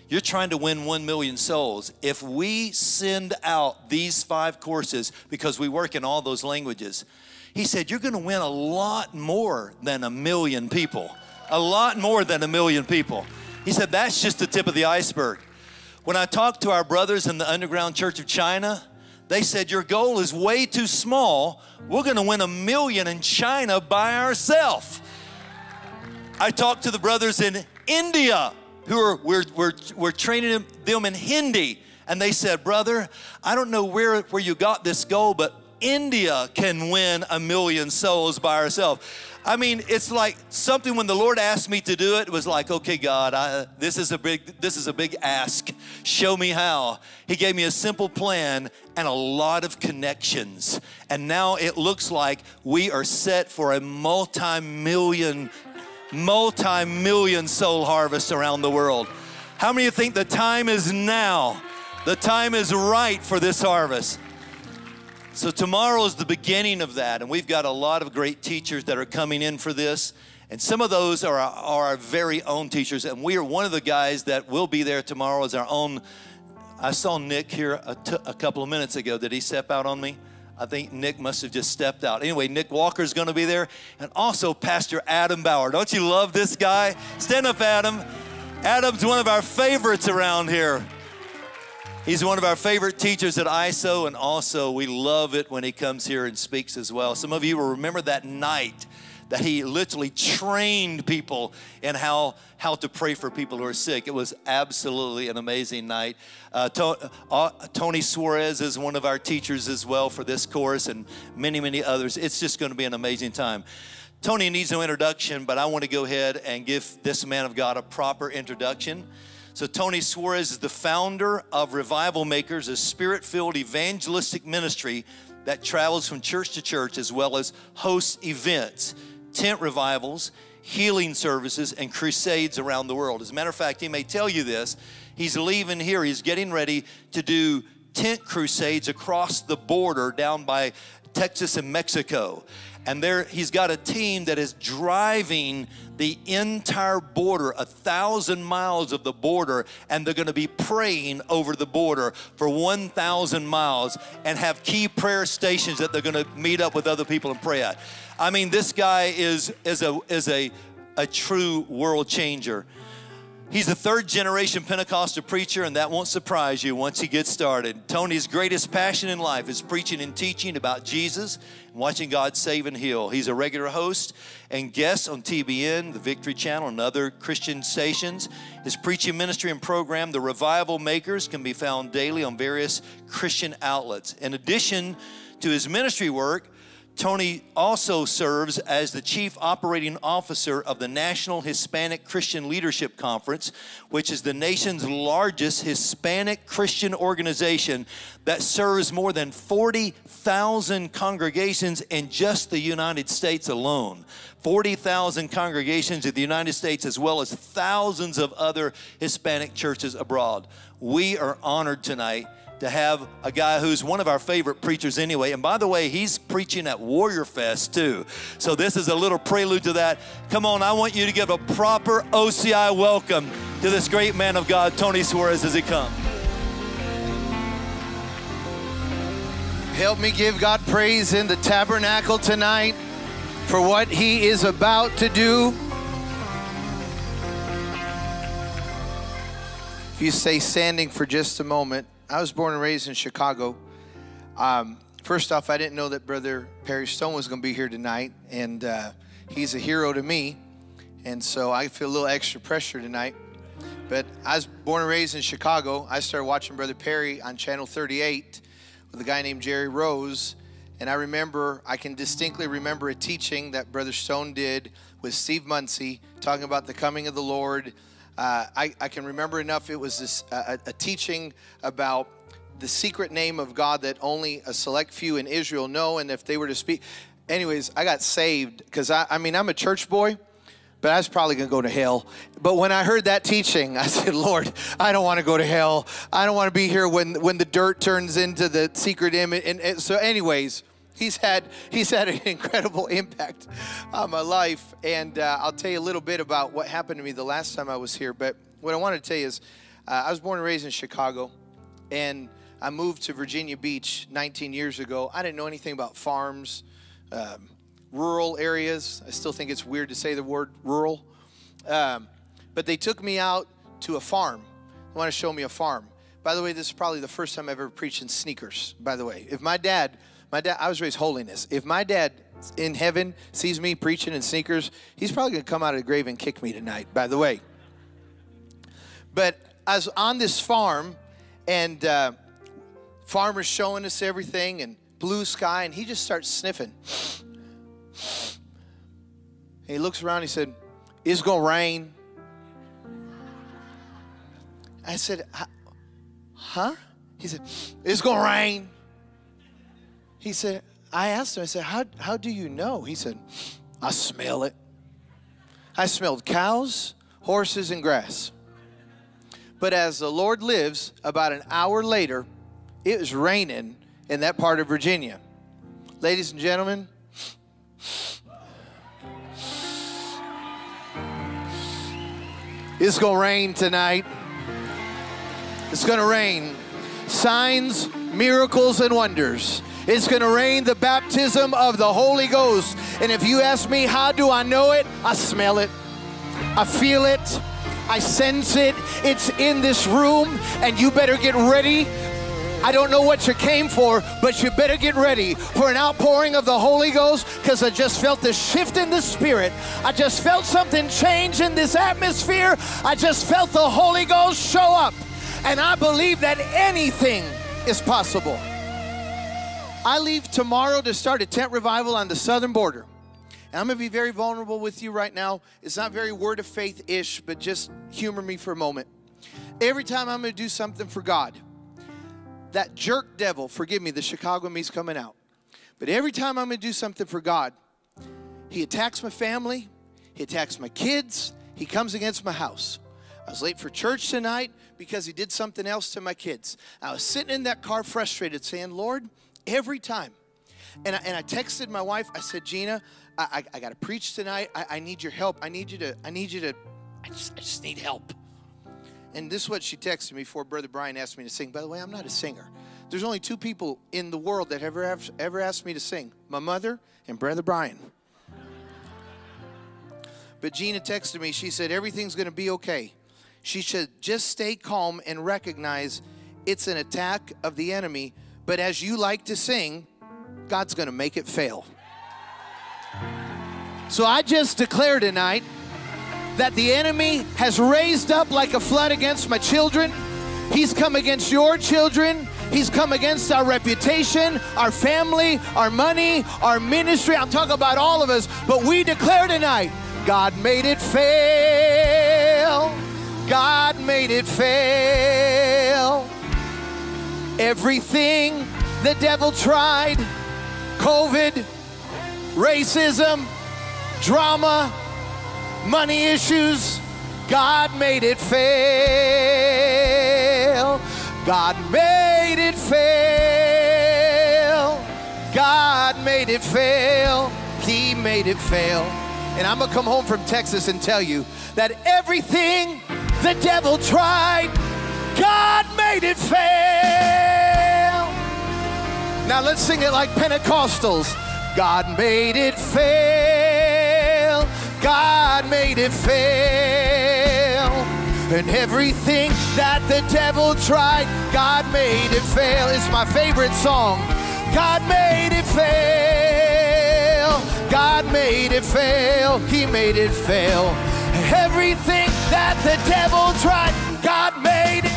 You're trying to win one million souls. If we send out these five courses, because we work in all those languages, he said, You're going to win a lot more than a million people. A lot more than a million people. He said, That's just the tip of the iceberg. When I talked to our brothers in the underground church of China, they said, Your goal is way too small. We're going to win a million in China by ourselves. I talked to the brothers in India who are, we're, we're, we're training them in Hindi. And they said, Brother, I don't know where, where you got this goal, but India can win a million souls by ourselves. I mean, it's like something when the Lord asked me to do it, it was like, okay, God, I, this is a big, this is a big ask. Show me how. He gave me a simple plan and a lot of connections. And now it looks like we are set for a multi-million, multi-million soul harvest around the world. How many of you think the time is now? The time is right for this harvest. So tomorrow is the beginning of that, and we've got a lot of great teachers that are coming in for this. And some of those are our, are our very own teachers, and we are one of the guys that will be there tomorrow as our own. I saw Nick here a, t- a couple of minutes ago. Did he step out on me? I think Nick must have just stepped out. Anyway, Nick Walker is going to be there, and also Pastor Adam Bauer. Don't you love this guy? Stand up, Adam. Adam's one of our favorites around here. He's one of our favorite teachers at ISO, and also we love it when he comes here and speaks as well. Some of you will remember that night that he literally trained people in how, how to pray for people who are sick. It was absolutely an amazing night. Uh, to, uh, Tony Suarez is one of our teachers as well for this course, and many, many others. It's just going to be an amazing time. Tony needs no introduction, but I want to go ahead and give this man of God a proper introduction. So, Tony Suarez is the founder of Revival Makers, a spirit filled evangelistic ministry that travels from church to church as well as hosts events, tent revivals, healing services, and crusades around the world. As a matter of fact, he may tell you this. He's leaving here, he's getting ready to do tent crusades across the border down by Texas and Mexico. And there he's got a team that is driving the entire border, a thousand miles of the border, and they're going to be praying over the border for 1,000 miles and have key prayer stations that they're going to meet up with other people and pray at. I mean, this guy is, is, a, is a, a true world changer. He's a third generation Pentecostal preacher, and that won't surprise you once he gets started. Tony's greatest passion in life is preaching and teaching about Jesus and watching God save and heal. He's a regular host and guest on TBN, the Victory Channel, and other Christian stations. His preaching ministry and program, The Revival Makers, can be found daily on various Christian outlets. In addition to his ministry work, Tony also serves as the Chief Operating Officer of the National Hispanic Christian Leadership Conference, which is the nation's largest Hispanic Christian organization that serves more than 40,000 congregations in just the United States alone. 40,000 congregations in the United States, as well as thousands of other Hispanic churches abroad. We are honored tonight to have a guy who's one of our favorite preachers anyway. And by the way, he's preaching at Warrior Fest too. So this is a little prelude to that. Come on, I want you to give a proper OCI welcome to this great man of God, Tony Suarez, as he comes. Help me give God praise in the tabernacle tonight for what He is about to do. If you stay standing for just a moment, I was born and raised in Chicago. Um, first off, I didn't know that Brother Perry Stone was going to be here tonight, and uh, he's a hero to me. And so I feel a little extra pressure tonight. But I was born and raised in Chicago. I started watching Brother Perry on Channel 38 with a guy named Jerry Rose. And I remember, I can distinctly remember a teaching that Brother Stone did with Steve Munsey talking about the coming of the Lord. Uh, I, I, can remember enough, it was this, a, a teaching about the secret name of God that only a select few in Israel know. And if they were to speak, anyways, I got saved because I, I mean, I'm a church boy but I was probably going to go to hell. But when I heard that teaching, [LAUGHS] I said, Lord, I don't want to go to hell. I don't want to be here when, when the dirt turns into the secret image. And, and so, anyways, he's had he's had an [LAUGHS] incredible impact on my life. And uh, I'll tell you a little bit about what happened to me the last time I was here. But what I want to tell you is, uh, I was born and raised in Chicago, and I moved to Virginia Beach 19 years ago. I didn't know anything about farms. Um, rural areas. I still think it's weird to say the word rural. Um, but they took me out to a farm. They want to show me a farm. By the way, this is probably the first time I've ever preached in sneakers, by the way. If my dad, my dad, I was raised holiness. If my dad in heaven sees me preaching in sneakers, he's probably going to come out of the grave and kick me tonight, by the way. But I was on this farm, and uh, farmer's showing us everything, and blue sky, and he just starts sniffing. And he looks around, he said, It's going to rain. I said, Huh? He said, It's going to rain. He said, I asked him, I said, how, how do you know? He said, I smell it. I smelled cows, horses, and grass. But as the Lord lives, about an hour later, it was raining in that part of Virginia. Ladies and gentlemen, it's going to rain tonight. It's going to rain. Signs, miracles, and wonders. It's going to rain the baptism of the Holy Ghost. And if you ask me, how do I know it? I smell it. I feel it. I sense it. It's in this room, and you better get ready I don't know what you came for, but you better get ready for an outpouring of the Holy Ghost because I just felt the shift in the Spirit. I just felt something change in this atmosphere. I just felt the Holy Ghost show up. And I believe that anything is possible. I leave tomorrow to start a tent revival on the southern border. And I'm going to be very vulnerable with you right now. It's not very word of faith ish, but just humor me for a moment. Every time I'm going to do something for God, that jerk devil, forgive me, the Chicago me's coming out. But every time I'm going to do something for God, he attacks my family, he attacks my kids, he comes against my house. I was late for church tonight because he did something else to my kids. I was sitting in that car frustrated saying, Lord, every time. And I, and I texted my wife, I said, Gina, I, I, I got to preach tonight. I, I need your help. I need you to, I need you to, I just, I just need help. And this is what she texted me before Brother Brian asked me to sing. By the way, I'm not a singer. There's only two people in the world that ever have ever asked me to sing my mother and Brother Brian. But Gina texted me, she said, Everything's going to be okay. She should just stay calm and recognize it's an attack of the enemy. But as you like to sing, God's going to make it fail. So I just declare tonight that the enemy has raised up like a flood against my children. He's come against your children. He's come against our reputation, our family, our money, our ministry. I'm talking about all of us. But we declare tonight God made it fail. God made it fail. Everything the devil tried COVID, racism, drama, money issues, God made it fail. God made it fail. God made it fail. He made it fail. And I'm going to come home from Texas and tell you that everything the devil tried, God made it fail. Now let's sing it like Pentecostals. God made it fail. God made it fail. And everything that the devil tried, God made it fail. It's my favorite song. God made it fail. God made it fail. He made it fail. Everything that the devil tried, God made it.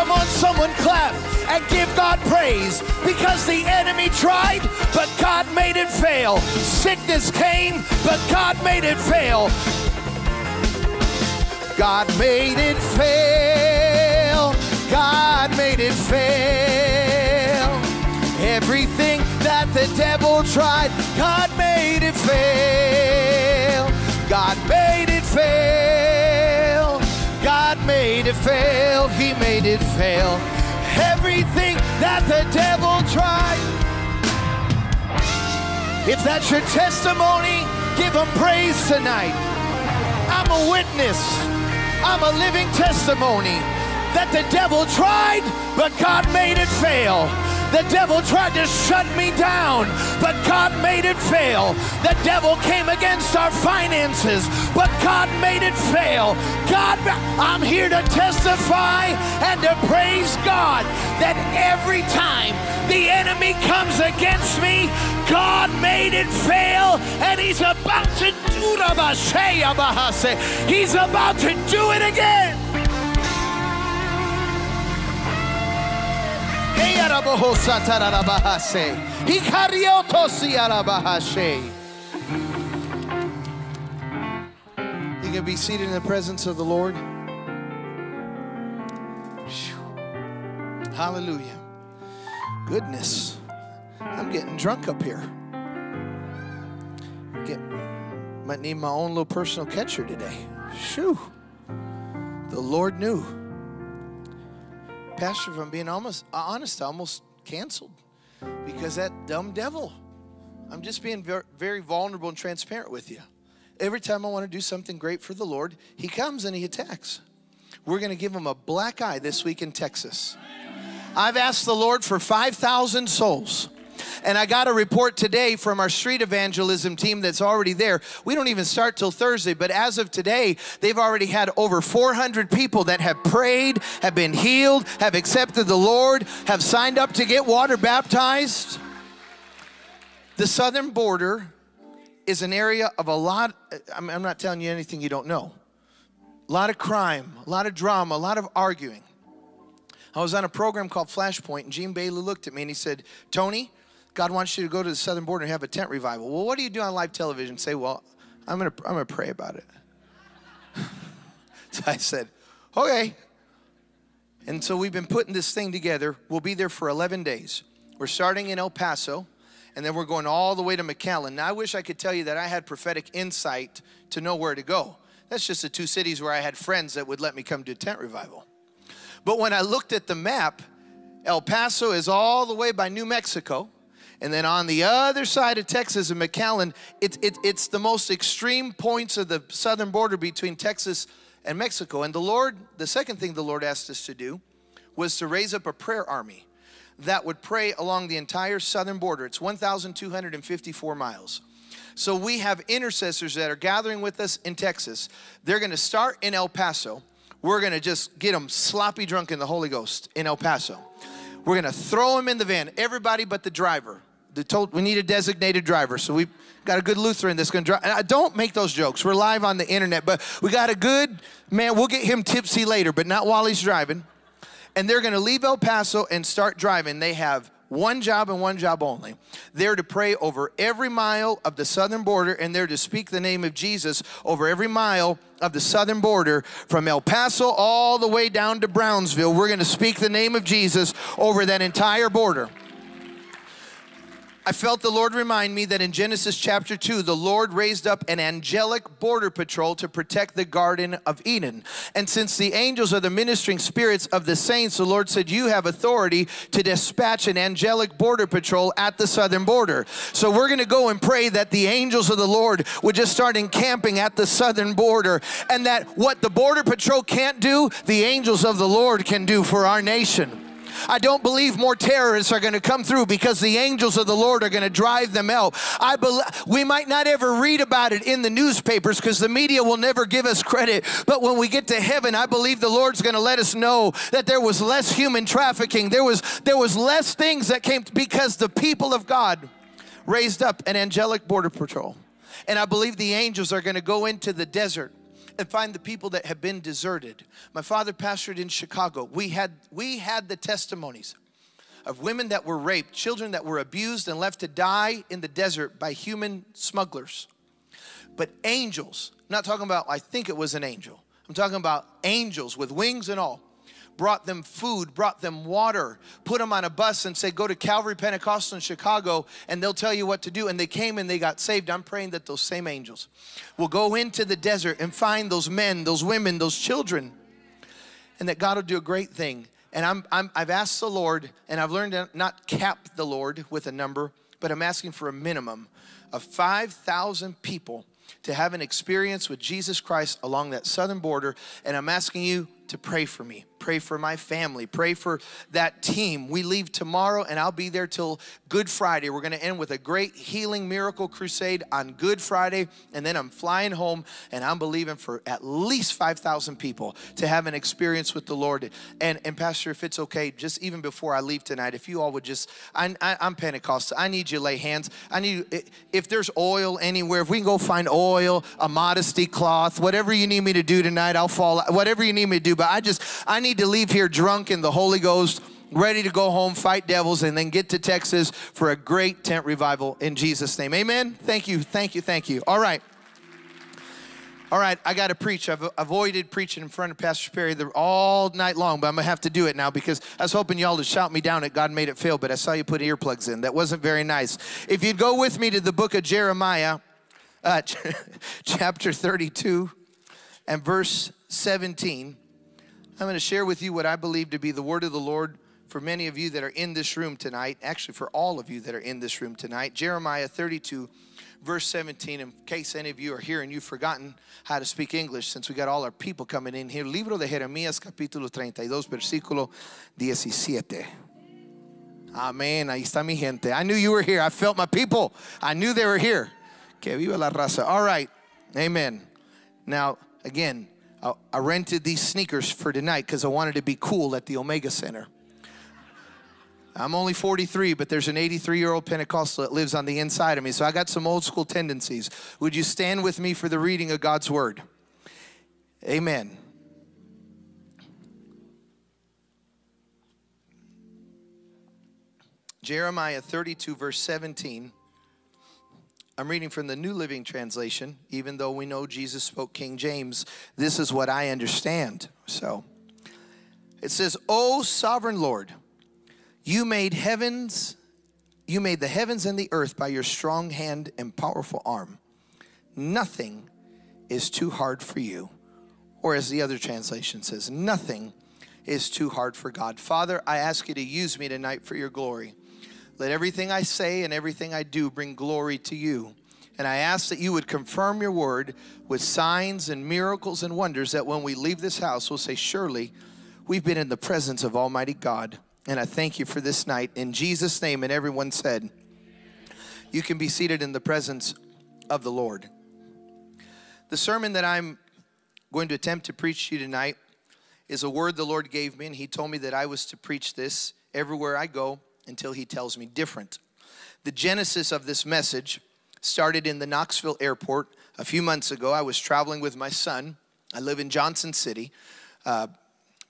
Come on, someone clap and give God praise because the enemy tried, but God made it fail. Sickness came, but God made it fail. God made it fail. God made it fail. Everything that the devil tried, God made it fail. God made it fail. God made it fail. He made it fail. Everything that the devil tried. If that's your testimony, give him praise tonight. I'm a witness. I'm a living testimony that the devil tried, but God made it fail. The devil tried to shut me down, but God made it fail. The devil came against our finances, but God made it fail. God, I'm here to testify and to praise God that every time the enemy comes against me, God made it fail, and He's about to do it. He's about to do it again. You can be seated in the presence of the Lord. Hallelujah. Goodness. I'm getting drunk up here. Get, might need my own little personal catcher today. Shoo. The Lord knew. Pastor, if I'm being almost uh, honest, I almost canceled because that dumb devil. I'm just being very, very vulnerable and transparent with you. Every time I want to do something great for the Lord, he comes and he attacks. We're going to give him a black eye this week in Texas. I've asked the Lord for 5,000 souls. And I got a report today from our street evangelism team that's already there. We don't even start till Thursday, but as of today, they've already had over 400 people that have prayed, have been healed, have accepted the Lord, have signed up to get water baptized. The southern border is an area of a lot, I'm not telling you anything you don't know. A lot of crime, a lot of drama, a lot of arguing. I was on a program called Flashpoint, and Gene Bailey looked at me and he said, Tony, God wants you to go to the southern border and have a tent revival. Well, what do you do on live television? Say, well, I'm gonna I'm gonna pray about it. [LAUGHS] so I said, okay. And so we've been putting this thing together. We'll be there for 11 days. We're starting in El Paso, and then we're going all the way to McAllen. Now, I wish I could tell you that I had prophetic insight to know where to go. That's just the two cities where I had friends that would let me come to tent revival. But when I looked at the map, El Paso is all the way by New Mexico. And then on the other side of Texas and McAllen, it, it, it's the most extreme points of the southern border between Texas and Mexico. And the Lord, the second thing the Lord asked us to do was to raise up a prayer army that would pray along the entire southern border. It's 1,254 miles. So we have intercessors that are gathering with us in Texas. They're going to start in El Paso. We're going to just get them sloppy drunk in the Holy Ghost in El Paso. We're going to throw them in the van, everybody but the driver the told we need a designated driver. So we got a good Lutheran that's going to drive. I don't make those jokes. We're live on the internet, but we got a good man. We'll get him tipsy later, but not while he's driving. And they're going to leave El Paso and start driving. They have one job and one job only. They're to pray over every mile of the southern border and they're to speak the name of Jesus over every mile of the southern border from El Paso all the way down to Brownsville. We're going to speak the name of Jesus over that entire border. I felt the Lord remind me that in Genesis chapter 2, the Lord raised up an angelic border patrol to protect the Garden of Eden. And since the angels are the ministering spirits of the saints, the Lord said, You have authority to dispatch an angelic border patrol at the southern border. So we're going to go and pray that the angels of the Lord would just start encamping at the southern border, and that what the border patrol can't do, the angels of the Lord can do for our nation. I don't believe more terrorists are going to come through because the angels of the Lord are going to drive them out. I believe we might not ever read about it in the newspapers because the media will never give us credit. But when we get to heaven, I believe the Lord's going to let us know that there was less human trafficking. There was there was less things that came because the people of God raised up an angelic border patrol. And I believe the angels are going to go into the desert and find the people that have been deserted. My father pastored in Chicago. We had we had the testimonies of women that were raped, children that were abused and left to die in the desert by human smugglers. But angels, I'm not talking about I think it was an angel. I'm talking about angels with wings and all brought them food, brought them water, put them on a bus and said, Go to Calvary Pentecostal in Chicago and they'll tell you what to do. And they came and they got saved. I'm praying that those same angels will go into the desert and find those men, those women, those children, and that God will do a great thing. And I'm, I'm, I've asked the Lord, and I've learned to not cap the Lord with a number, but I'm asking for a minimum of 5,000 people to have an experience with Jesus Christ along that southern border. And I'm asking you to pray for me. Pray for my family. Pray for that team. We leave tomorrow and I'll be there till Good Friday. We're going to end with a great healing miracle crusade on Good Friday. And then I'm flying home and I'm believing for at least 5,000 people to have an experience with the Lord. And, and Pastor, if it's okay, just even before I leave tonight, if you all would just, I, I, I'm Pentecostal. I need you to lay hands. I need, if there's oil anywhere, if we can go find oil, a modesty cloth, whatever you need me to do tonight, I'll fall, whatever you need me to do. But I just, I need to leave here drunk in the Holy Ghost ready to go home, fight devils, and then get to Texas for a great tent revival in Jesus' name. Amen. Thank you, thank you, thank you. All right. All right, I got to preach. I've avoided preaching in front of Pastor Perry all night long, but I'm going to have to do it now because I was hoping y'all to shout me down at God made it fail, but I saw you put earplugs in. That wasn't very nice. If you'd go with me to the book of Jeremiah, uh, [LAUGHS] chapter 32 and verse 17. I'm going to share with you what I believe to be the word of the Lord for many of you that are in this room tonight, actually, for all of you that are in this room tonight. Jeremiah 32, verse 17. In case any of you are here and you've forgotten how to speak English, since we got all our people coming in here, Libro de Jeremías, capítulo 32, versículo 17. Amen. Ahí está mi gente. I knew you were here. I felt my people. I knew they were here. Que viva la raza. All right. Amen. Now, again, I, I rented these sneakers for tonight because I wanted to be cool at the Omega Center. I'm only 43, but there's an 83 year old Pentecostal that lives on the inside of me. So I got some old school tendencies. Would you stand with me for the reading of God's word? Amen. Jeremiah 32, verse 17. I'm reading from the New Living Translation, even though we know Jesus spoke King James. This is what I understand. So it says, O sovereign Lord, you made heavens, you made the heavens and the earth by your strong hand and powerful arm. Nothing is too hard for you. Or as the other translation says, nothing is too hard for God. Father, I ask you to use me tonight for your glory. Let everything I say and everything I do bring glory to you. And I ask that you would confirm your word with signs and miracles and wonders that when we leave this house, we'll say, Surely we've been in the presence of Almighty God. And I thank you for this night. In Jesus' name, and everyone said, You can be seated in the presence of the Lord. The sermon that I'm going to attempt to preach to you tonight is a word the Lord gave me, and He told me that I was to preach this everywhere I go until He tells me different. The genesis of this message started in the Knoxville airport a few months ago. I was traveling with my son. I live in Johnson City, uh,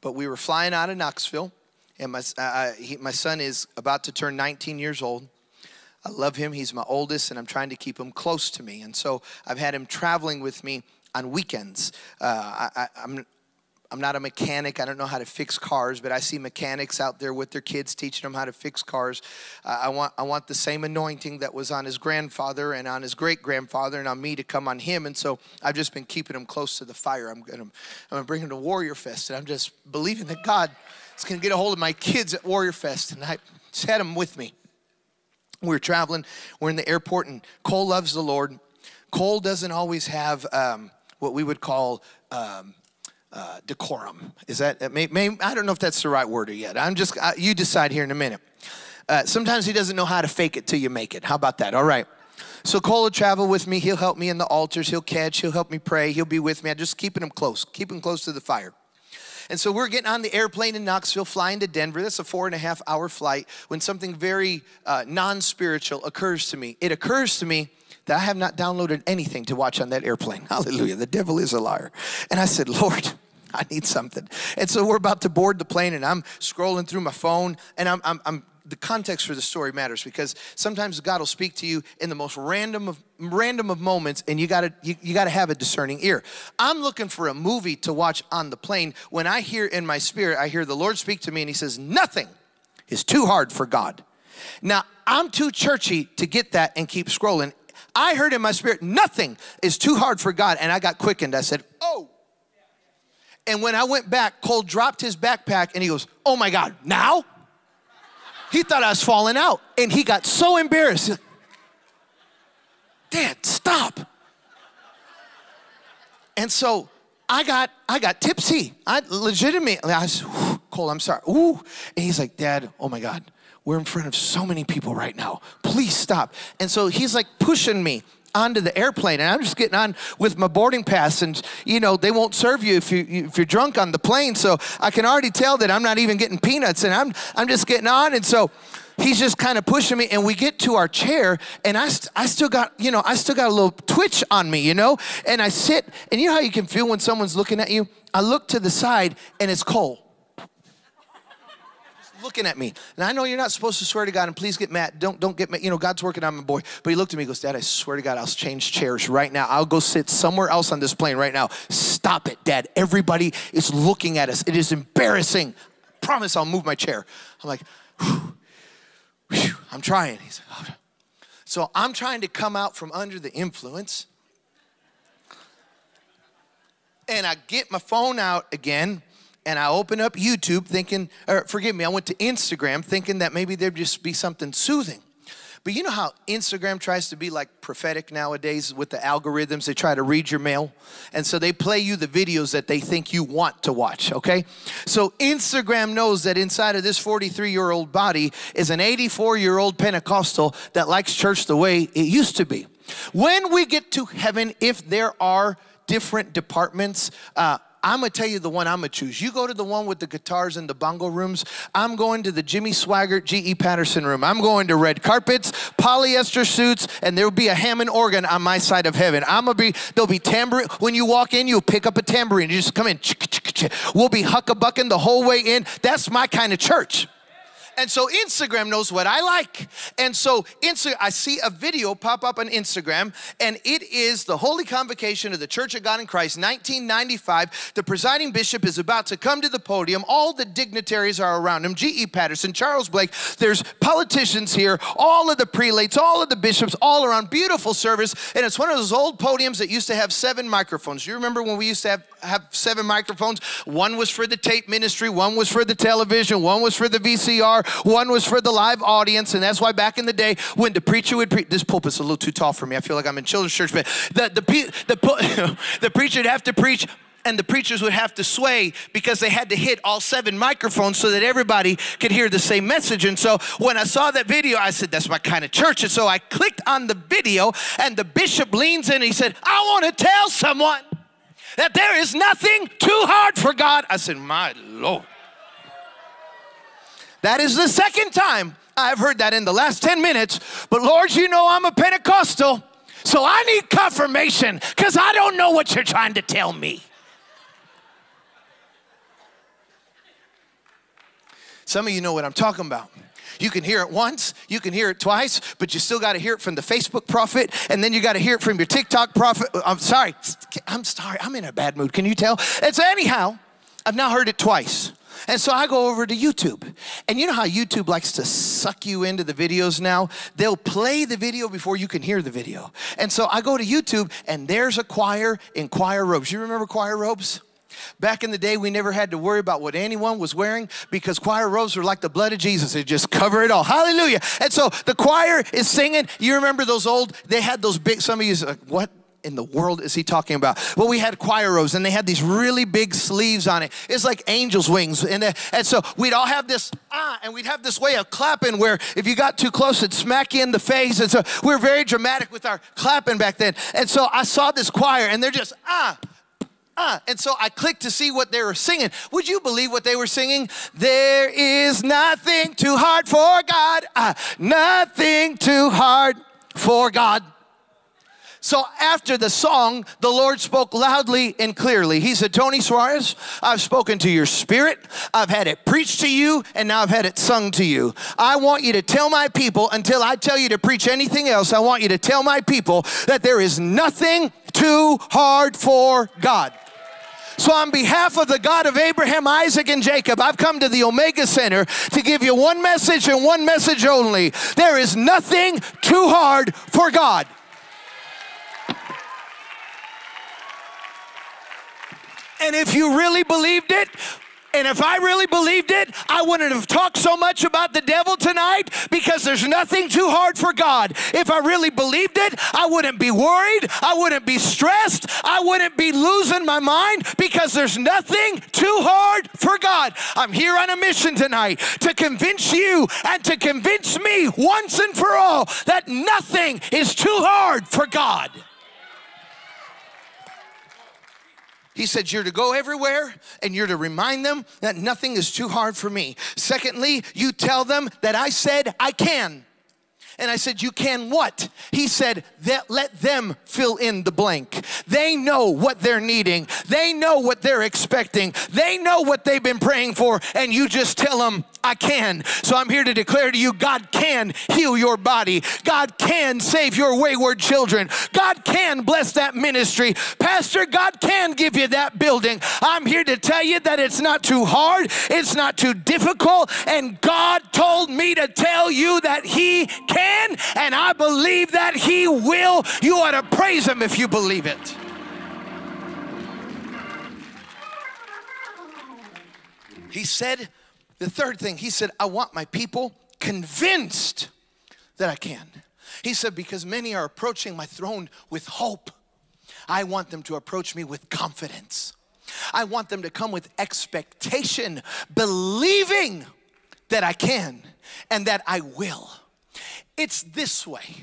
but we were flying out of Knoxville, and my, uh, he, my son is about to turn 19 years old. I love him. He's my oldest, and I'm trying to keep him close to me. And so I've had him traveling with me on weekends. Uh, I, am I'm not a mechanic. I don't know how to fix cars, but I see mechanics out there with their kids teaching them how to fix cars. Uh, I want I want the same anointing that was on his grandfather and on his great grandfather and on me to come on him. And so I've just been keeping him close to the fire. I'm gonna I'm gonna bring him to Warrior Fest, and I'm just believing that God is gonna get a hold of my kids at Warrior Fest, and I just had them with me. We're traveling. We're in the airport, and Cole loves the Lord. Cole doesn't always have um, what we would call um, uh, decorum. Is that, may, may, I don't know if that's the right word or yet. I'm just, uh, you decide here in a minute. Uh, sometimes he doesn't know how to fake it till you make it. How about that? All right. So Cole will travel with me. He'll help me in the altars. He'll catch. He'll help me pray. He'll be with me. I'm just keeping him close, keeping close to the fire. And so we're getting on the airplane in Knoxville, flying to Denver. That's a four and a half hour flight when something very uh, non spiritual occurs to me. It occurs to me that I have not downloaded anything to watch on that airplane. [LAUGHS] Hallelujah. The devil is a liar. And I said, Lord, [LAUGHS] I need something. And so we're about to board the plane, and I'm scrolling through my phone, and I'm, I'm, I'm the context for the story matters because sometimes God will speak to you in the most random of random of moments and you gotta you, you gotta have a discerning ear. I'm looking for a movie to watch on the plane when I hear in my spirit, I hear the Lord speak to me and he says, Nothing is too hard for God. Now I'm too churchy to get that and keep scrolling. I heard in my spirit, nothing is too hard for God. And I got quickened. I said, Oh. And when I went back, Cole dropped his backpack and he goes, Oh my God, now? He thought I was falling out and he got so embarrassed. Dad, stop. And so I got I got tipsy. I legitimately I was Cole, I'm sorry. Ooh. And he's like, Dad, oh my God, we're in front of so many people right now. Please stop. And so he's like pushing me onto the airplane and I'm just getting on with my boarding pass and you know they won't serve you if you if you're drunk on the plane so I can already tell that I'm not even getting peanuts and I'm I'm just getting on and so he's just kind of pushing me and we get to our chair and I, st- I still got you know i still got a little twitch on me you know and i sit and you know how you can feel when someone's looking at you i look to the side and it's cole looking at me. And I know you're not supposed to swear to God, and please get mad. Don't don't get mad. You know, God's working on my boy. But he looked at me, goes, Dad, I swear to God, I'll change chairs right now. I'll go sit somewhere else on this plane right now. Stop it, Dad. Everybody is looking at us. It is embarrassing. promise I'll move my chair. I'm like, whew, whew, I'm trying. He's like, oh. So I'm trying to come out from under the influence. And I get my phone out again and I opened up YouTube thinking, or forgive me, I went to Instagram thinking that maybe there'd just be something soothing. But you know how Instagram tries to be like prophetic nowadays with the algorithms? They try to read your mail. And so they play you the videos that they think you want to watch, okay? So Instagram knows that inside of this 43 year old body is an 84 year old Pentecostal that likes church the way it used to be. When we get to heaven, if there are different departments, uh, I'm gonna tell you the one I'm gonna choose. You go to the one with the guitars and the bongo rooms. I'm going to the Jimmy Swaggart, G.E. Patterson room. I'm going to red carpets, polyester suits, and there'll be a Hammond organ on my side of heaven. I'm gonna be, there'll be tambourine. When you walk in, you'll pick up a tambourine. You just come in. We'll be huckabucking the whole way in. That's my kind of church. And so Instagram knows what I like. And so Insta- I see a video pop up on Instagram, and it is the Holy Convocation of the Church of God in Christ, 1995. The presiding bishop is about to come to the podium. All the dignitaries are around him G.E. Patterson, Charles Blake. There's politicians here, all of the prelates, all of the bishops, all around. Beautiful service. And it's one of those old podiums that used to have seven microphones. You remember when we used to have, have seven microphones? One was for the tape ministry, one was for the television, one was for the VCR, one was for the live audience, and that's why back in the day when the preacher would preach, this pulpit's a little too tall for me. I feel like I'm in children's church, but the the the, [LAUGHS] the preacher would have to preach and the preachers would have to sway because they had to hit all seven microphones so that everybody could hear the same message. And so when I saw that video, I said, That's my kind of church. And so I clicked on the video, and the bishop leans in and he said, I want to tell someone that there is nothing too hard for God. I said, My Lord. That is the second time I've heard that in the last 10 minutes. But Lord, you know I'm a Pentecostal, so I need confirmation because I don't know what you're trying to tell me. Some of you know what I'm talking about. You can hear it once, you can hear it twice, but you still got to hear it from the Facebook prophet, and then you got to hear it from your TikTok prophet. I'm sorry, I'm sorry, I'm in a bad mood. Can you tell? So, anyhow, I've now heard it twice. And so I go over to YouTube. And you know how YouTube likes to suck you into the videos now? They'll play the video before you can hear the video. And so I go to YouTube and there's a choir in choir robes. You remember choir robes? Back in the day, we never had to worry about what anyone was wearing because choir robes were like the blood of Jesus. It just cover it all. Hallelujah. And so the choir is singing. You remember those old, they had those big, some of you, like, what? In the world is he talking about? Well, we had choir robes and they had these really big sleeves on it. It's like angel's wings. And, uh, and so we'd all have this, ah, and we'd have this way of clapping where if you got too close, it'd smack you in the face. And so we were very dramatic with our clapping back then. And so I saw this choir and they're just, ah, ah. And so I clicked to see what they were singing. Would you believe what they were singing? There is nothing too hard for God. Ah, nothing too hard for God. So after the song, the Lord spoke loudly and clearly. He said, Tony Suarez, I've spoken to your spirit. I've had it preached to you, and now I've had it sung to you. I want you to tell my people, until I tell you to preach anything else, I want you to tell my people that there is nothing too hard for God. So, on behalf of the God of Abraham, Isaac, and Jacob, I've come to the Omega Center to give you one message and one message only. There is nothing too hard for God. And if you really believed it, and if I really believed it, I wouldn't have talked so much about the devil tonight because there's nothing too hard for God. If I really believed it, I wouldn't be worried. I wouldn't be stressed. I wouldn't be losing my mind because there's nothing too hard for God. I'm here on a mission tonight to convince you and to convince me once and for all that nothing is too hard for God. He said, You're to go everywhere and you're to remind them that nothing is too hard for me. Secondly, you tell them that I said I can. And I said, You can what? He said, that Let them fill in the blank. They know what they're needing, they know what they're expecting, they know what they've been praying for, and you just tell them, I can. So I'm here to declare to you God can heal your body. God can save your wayward children. God can bless that ministry. Pastor, God can give you that building. I'm here to tell you that it's not too hard, it's not too difficult, and God told me to tell you that He can, and I believe that He will. You ought to praise Him if you believe it. He said, the third thing, he said, I want my people convinced that I can. He said, because many are approaching my throne with hope. I want them to approach me with confidence. I want them to come with expectation, believing that I can and that I will. It's this way.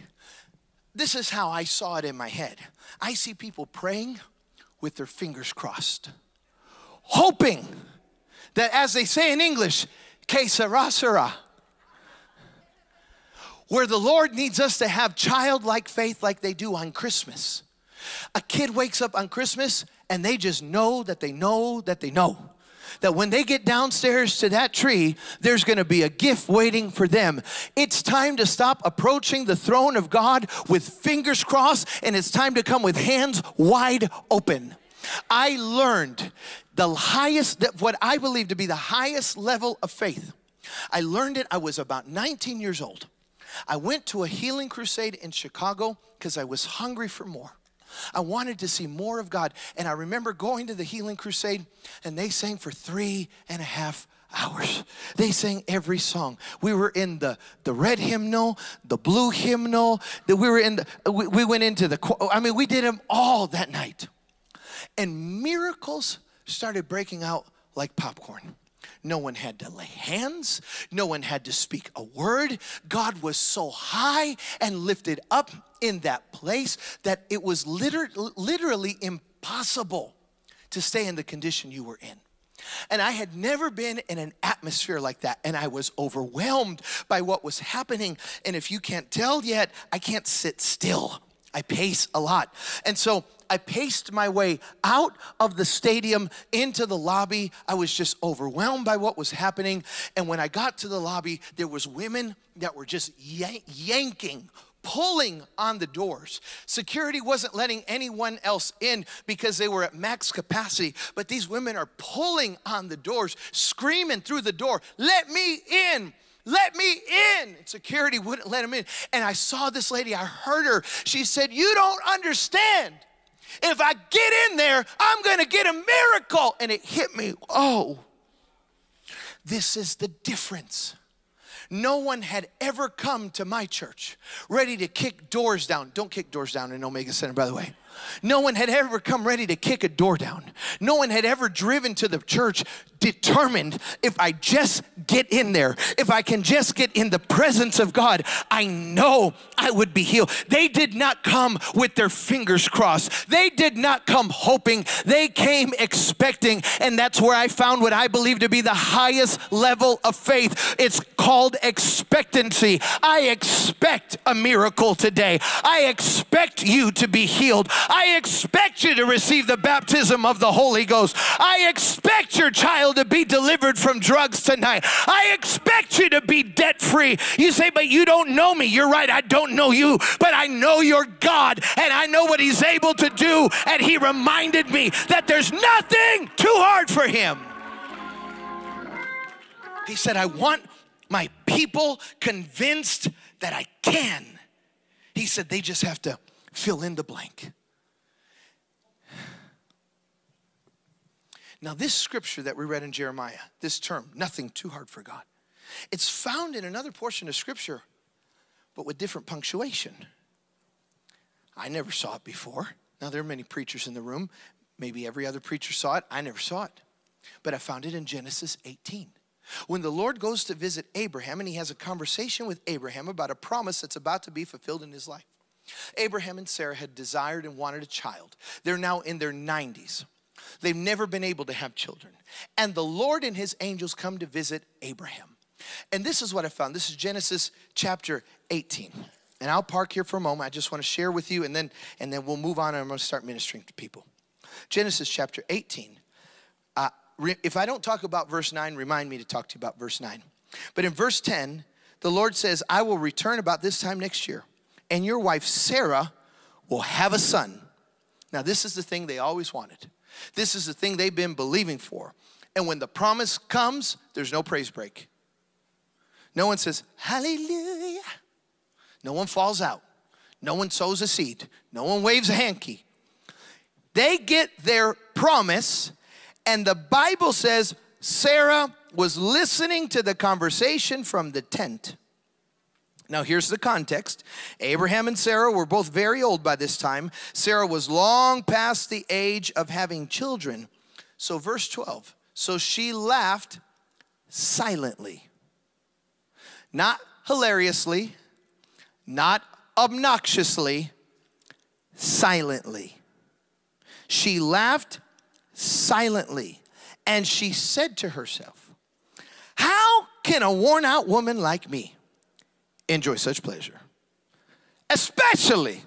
This is how I saw it in my head. I see people praying with their fingers crossed, hoping that as they say in English, que sera, sera. Where the Lord needs us to have childlike faith like they do on Christmas. A kid wakes up on Christmas and they just know that they know that they know that when they get downstairs to that tree, there's gonna be a gift waiting for them. It's time to stop approaching the throne of God with fingers crossed, and it's time to come with hands wide open. I learned the highest, what I believe to be the highest level of faith. I learned it, I was about 19 years old. I went to a healing crusade in Chicago because I was hungry for more. I wanted to see more of God. And I remember going to the healing crusade, and they sang for three and a half hours. They sang every song. We were in the, the red hymnal, the blue hymnal, that we were in the, we, we went into the, I mean, we did them all that night and miracles started breaking out like popcorn. No one had to lay hands. No one had to speak a word. God was so high and lifted up in that place that it was liter- literally impossible to stay in the condition you were in. And I had never been in an atmosphere like that, and I was overwhelmed by what was happening. And if you can't tell yet, I can't sit still. I pace a lot. And so I paced my way out of the stadium into the lobby. I was just overwhelmed by what was happening. And when I got to the lobby, there was women that were just yank- yanking pulling on the doors. Security wasn't letting anyone else in because they were at max capacity, but these women are pulling on the doors, screaming through the door, Let me in! Let me in. Security wouldn't let him in. And I saw this lady, I heard her. She said, You don't understand. If I get in there, I'm going to get a miracle. And it hit me. Oh, this is the difference. No one had ever come to my church ready to kick doors down. Don't kick doors down in Omega Center, by the way. No one had ever come ready to kick a door down. No one had ever driven to the church determined if I just get in there, if I can just get in the presence of God, I know I would be healed. They did not come with their fingers crossed. They did not come hoping. They came expecting. And that's where I found what I believe to be the highest level of faith. It's called expectancy. I expect a miracle today. I expect you to be healed. I expect you to receive the baptism of the Holy Ghost. I expect your child to be delivered from drugs tonight. I expect you to be debt free. You say, but you don't know me. You're right, I don't know you, but I know your God and I know what He's able to do. And He reminded me that there's nothing too hard for Him. He said, I want my people convinced that I can. He said, they just have to fill in the blank. Now, this scripture that we read in Jeremiah, this term, nothing too hard for God, it's found in another portion of scripture, but with different punctuation. I never saw it before. Now, there are many preachers in the room. Maybe every other preacher saw it. I never saw it. But I found it in Genesis 18. When the Lord goes to visit Abraham and he has a conversation with Abraham about a promise that's about to be fulfilled in his life. Abraham and Sarah had desired and wanted a child. They're now in their 90s. They've never been able to have children. And the Lord and his angels come to visit Abraham. And this is what I found. This is Genesis chapter 18. And I'll park here for a moment. I just want to share with you and then and then we'll move on and I'm going to start ministering to people. Genesis chapter 18. Uh, if I don't talk about verse 9, remind me to talk to you about verse 9. But in verse 10, the Lord says, I will return about this time next year, and your wife Sarah will have a son. Now, this is the thing they always wanted. This is the thing they've been believing for. And when the promise comes, there's no praise break. No one says, Hallelujah. No one falls out. No one sows a seed. No one waves a hanky. They get their promise, and the Bible says Sarah was listening to the conversation from the tent. Now, here's the context Abraham and Sarah were both very old by this time. Sarah was long past the age of having children. So, verse 12 so she laughed silently, not hilariously, not obnoxiously, silently. She laughed silently and she said to herself, How can a worn out woman like me? Enjoy such pleasure, especially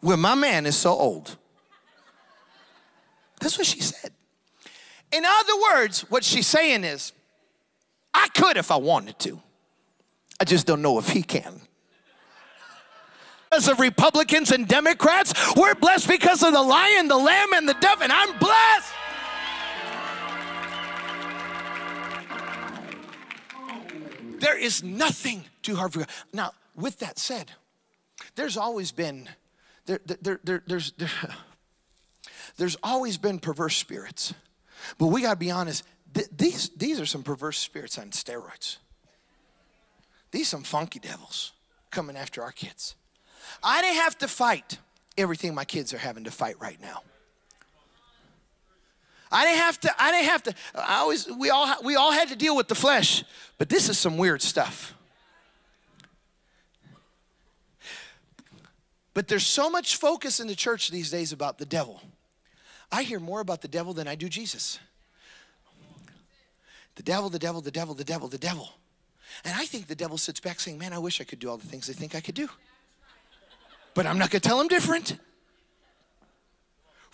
when my man is so old. That's what she said. In other words, what she's saying is, I could if I wanted to. I just don't know if he can. As of Republicans and Democrats, we're blessed because of the lion, the lamb, and the dove, and I'm blessed. There is nothing too hard for God. Now, with that said, there's always been there, there, there, there's there, [LAUGHS] there's always been perverse spirits, but we gotta be honest. Th- these these are some perverse spirits on steroids. These some funky devils coming after our kids. I didn't have to fight everything my kids are having to fight right now. I didn't have to. I didn't have to. I always. We all. We all had to deal with the flesh, but this is some weird stuff. But there's so much focus in the church these days about the devil. I hear more about the devil than I do Jesus. The devil, the devil, the devil, the devil, the devil. And I think the devil sits back saying, Man, I wish I could do all the things they think I could do. But I'm not going to tell them different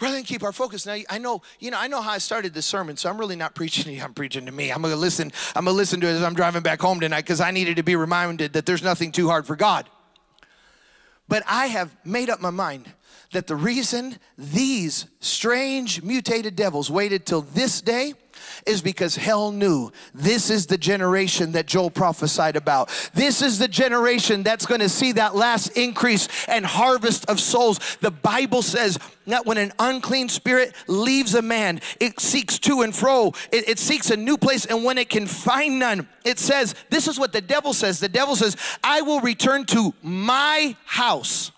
rather than keep our focus. Now I know, you know, I know how I started this sermon, so I'm really not preaching to you. I'm preaching to me. I'm gonna listen. I'm gonna listen to it as I'm driving back home tonight because I needed to be reminded that there's nothing too hard for God. But I have made up my mind that the reason these strange mutated devils waited till this day is because hell knew this is the generation that Joel prophesied about. This is the generation that's going to see that last increase and harvest of souls. The Bible says that when an unclean spirit leaves a man, it seeks to and fro, it, it seeks a new place, and when it can find none, it says, This is what the devil says. The devil says, I will return to my house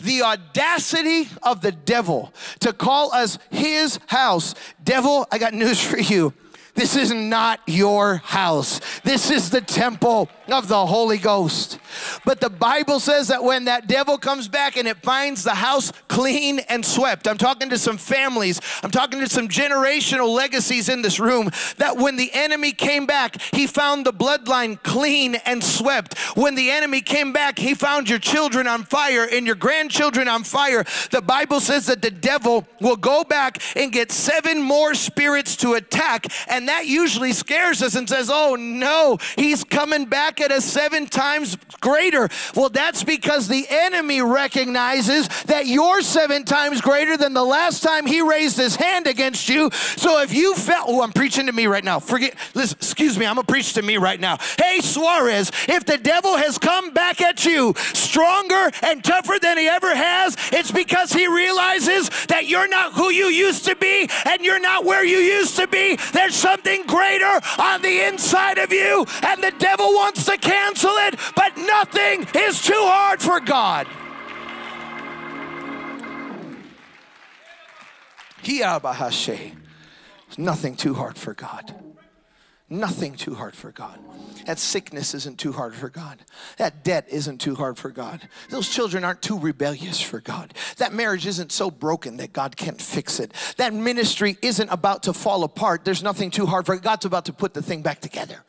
The audacity of the devil to call us his house. Devil, I got news for you. This is not your house. This is the temple of the Holy Ghost. But the Bible says that when that devil comes back and it finds the house clean and swept, I'm talking to some families, I'm talking to some generational legacies in this room, that when the enemy came back, he found the bloodline clean and swept. When the enemy came back, he found your children on fire and your grandchildren on fire. The Bible says that the devil will go back and get seven more spirits to attack, and that usually scares us and says, Oh no, he's coming back at us seven times greater. Well, that's because the enemy recognizes that you're seven times greater than the last time he raised his hand against you. So if you felt, oh, I'm preaching to me right now. Forget, listen, excuse me, I'm gonna preach to me right now. Hey, Suarez, if the devil has come back at you stronger and tougher than he ever has, it's because he realizes that you're not who you used to be and you're not where you used to be. There's something greater on the inside of you, and the devil wants to cancel it, but nothing is too hard for God. There's nothing too hard for God. Nothing too hard for God. That sickness isn't too hard for God. That debt isn't too hard for God. Those children aren't too rebellious for God. That marriage isn't so broken that God can't fix it. That ministry isn't about to fall apart. There's nothing too hard for God. God's about to put the thing back together.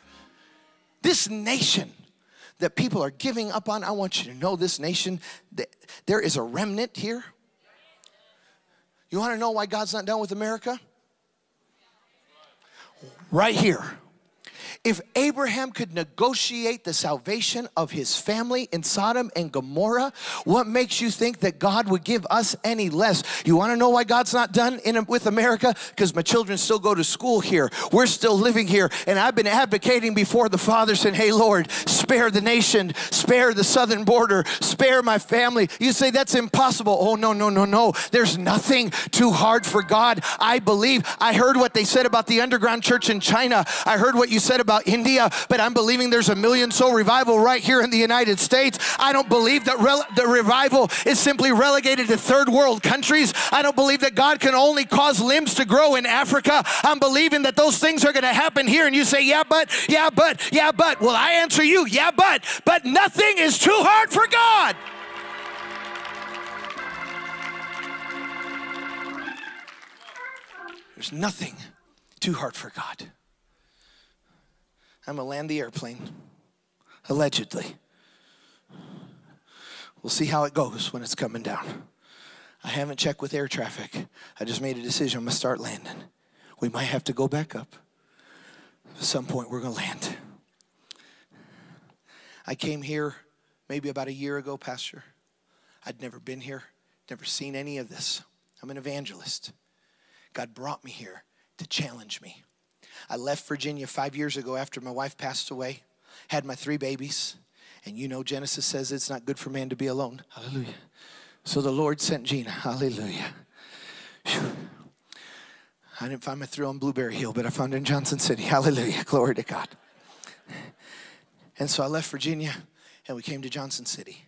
This nation that people are giving up on, I want you to know this nation, that there is a remnant here. You want to know why God's not done with America? Right here. If Abraham could negotiate the salvation of his family in Sodom and Gomorrah, what makes you think that God would give us any less? You want to know why God's not done in, with America? Because my children still go to school here. We're still living here. And I've been advocating before the Father saying, hey, Lord, spare the nation, spare the southern border, spare my family. You say that's impossible. Oh, no, no, no, no. There's nothing too hard for God. I believe. I heard what they said about the underground church in China. I heard what you said about about India, but I'm believing there's a million soul revival right here in the United States. I don't believe that rel- the revival is simply relegated to third world countries. I don't believe that God can only cause limbs to grow in Africa. I'm believing that those things are going to happen here. And you say, yeah, but, yeah, but, yeah, but. Well, I answer you, yeah, but, but nothing is too hard for God. There's nothing too hard for God. I'm going to land the airplane, allegedly. We'll see how it goes when it's coming down. I haven't checked with air traffic. I just made a decision. I'm going to start landing. We might have to go back up. At some point, we're going to land. I came here maybe about a year ago, Pastor. I'd never been here, never seen any of this. I'm an evangelist. God brought me here to challenge me. I left Virginia five years ago after my wife passed away, had my three babies, and you know Genesis says it's not good for man to be alone. Hallelujah. So the Lord sent Gina. Hallelujah. Whew. I didn't find my thrill on Blueberry Hill, but I found it in Johnson City. Hallelujah. Glory to God. And so I left Virginia and we came to Johnson City.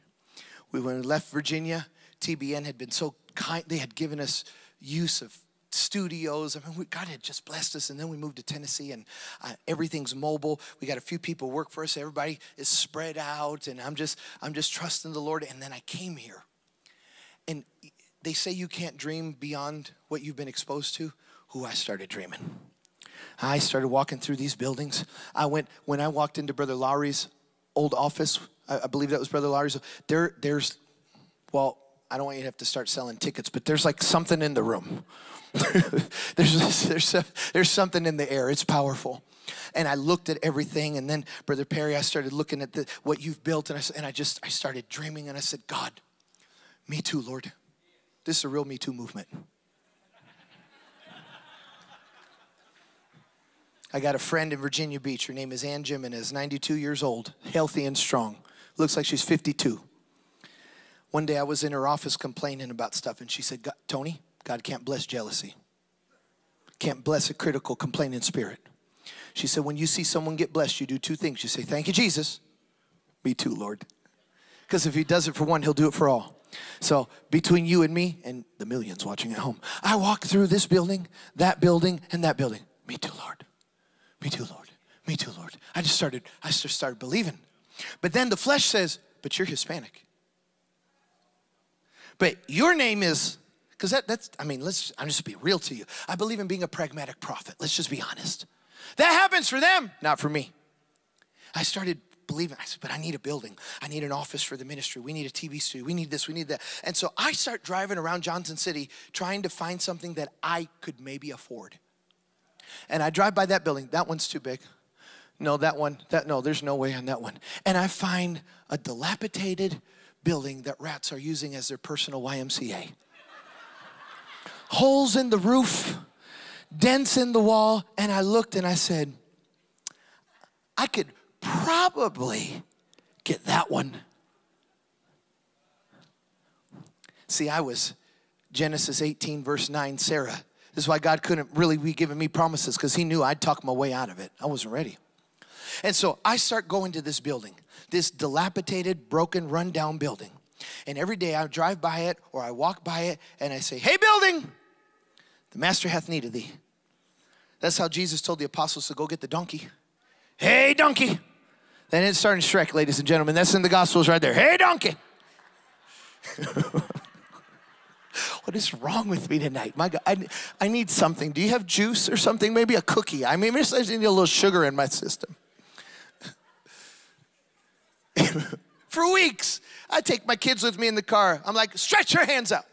We when we left Virginia, TBN had been so kind, they had given us use of studios. I mean, we, God had just blessed us, and then we moved to Tennessee, and uh, everything's mobile. We got a few people work for us. Everybody is spread out, and I'm just, I'm just trusting the Lord. And then I came here, and they say you can't dream beyond what you've been exposed to. Who I started dreaming. I started walking through these buildings. I went when I walked into Brother Lowery's old office. I, I believe that was Brother Lowery's. There, there's, well, I don't want you to have to start selling tickets, but there's like something in the room. [LAUGHS] there's, there's, there's something in the air. It's powerful. And I looked at everything, and then Brother Perry, I started looking at the, what you've built, and I, and I just I started dreaming, and I said, God, me too, Lord. This is a real Me Too movement. I got a friend in Virginia Beach. Her name is Anne Gimenez, 92 years old, healthy and strong. Looks like she's 52. One day I was in her office complaining about stuff, and she said, Tony, God can't bless jealousy, can't bless a critical, complaining spirit. She said, when you see someone get blessed, you do two things. You say, Thank you, Jesus. Me too, Lord. Because if He does it for one, He'll do it for all. So between you and me and the millions watching at home, I walk through this building, that building, and that building. Me too, Lord. Me too, Lord. Me too, Lord. I just started, I just started believing. But then the flesh says, but you're Hispanic. But your name is, because that, that's, I mean, let's, I'm just be real to you. I believe in being a pragmatic prophet. Let's just be honest. That happens for them, not for me. I started believing. I said, but I need a building. I need an office for the ministry. We need a TV studio. We need this. We need that. And so I start driving around Johnson City trying to find something that I could maybe afford. And I drive by that building. That one's too big. No, that one, that no, there's no way on that one. And I find a dilapidated building that rats are using as their personal YMCA. Holes in the roof, dents in the wall, and I looked and I said, I could probably get that one. See, I was Genesis 18, verse 9, Sarah. This is why God couldn't really be giving me promises because He knew I'd talk my way out of it. I wasn't ready. And so I start going to this building, this dilapidated, broken, rundown building. And every day I drive by it or I walk by it and I say, Hey, building, the master hath need of thee. That's how Jesus told the apostles to go get the donkey. Hey, donkey. Then it's starting Shrek, ladies and gentlemen. That's in the Gospels right there. Hey, donkey. [LAUGHS] what is wrong with me tonight? My God, I, I need something. Do you have juice or something? Maybe a cookie. I mean, I just need a little sugar in my system. [LAUGHS] For weeks, I take my kids with me in the car. I'm like, stretch your hands out.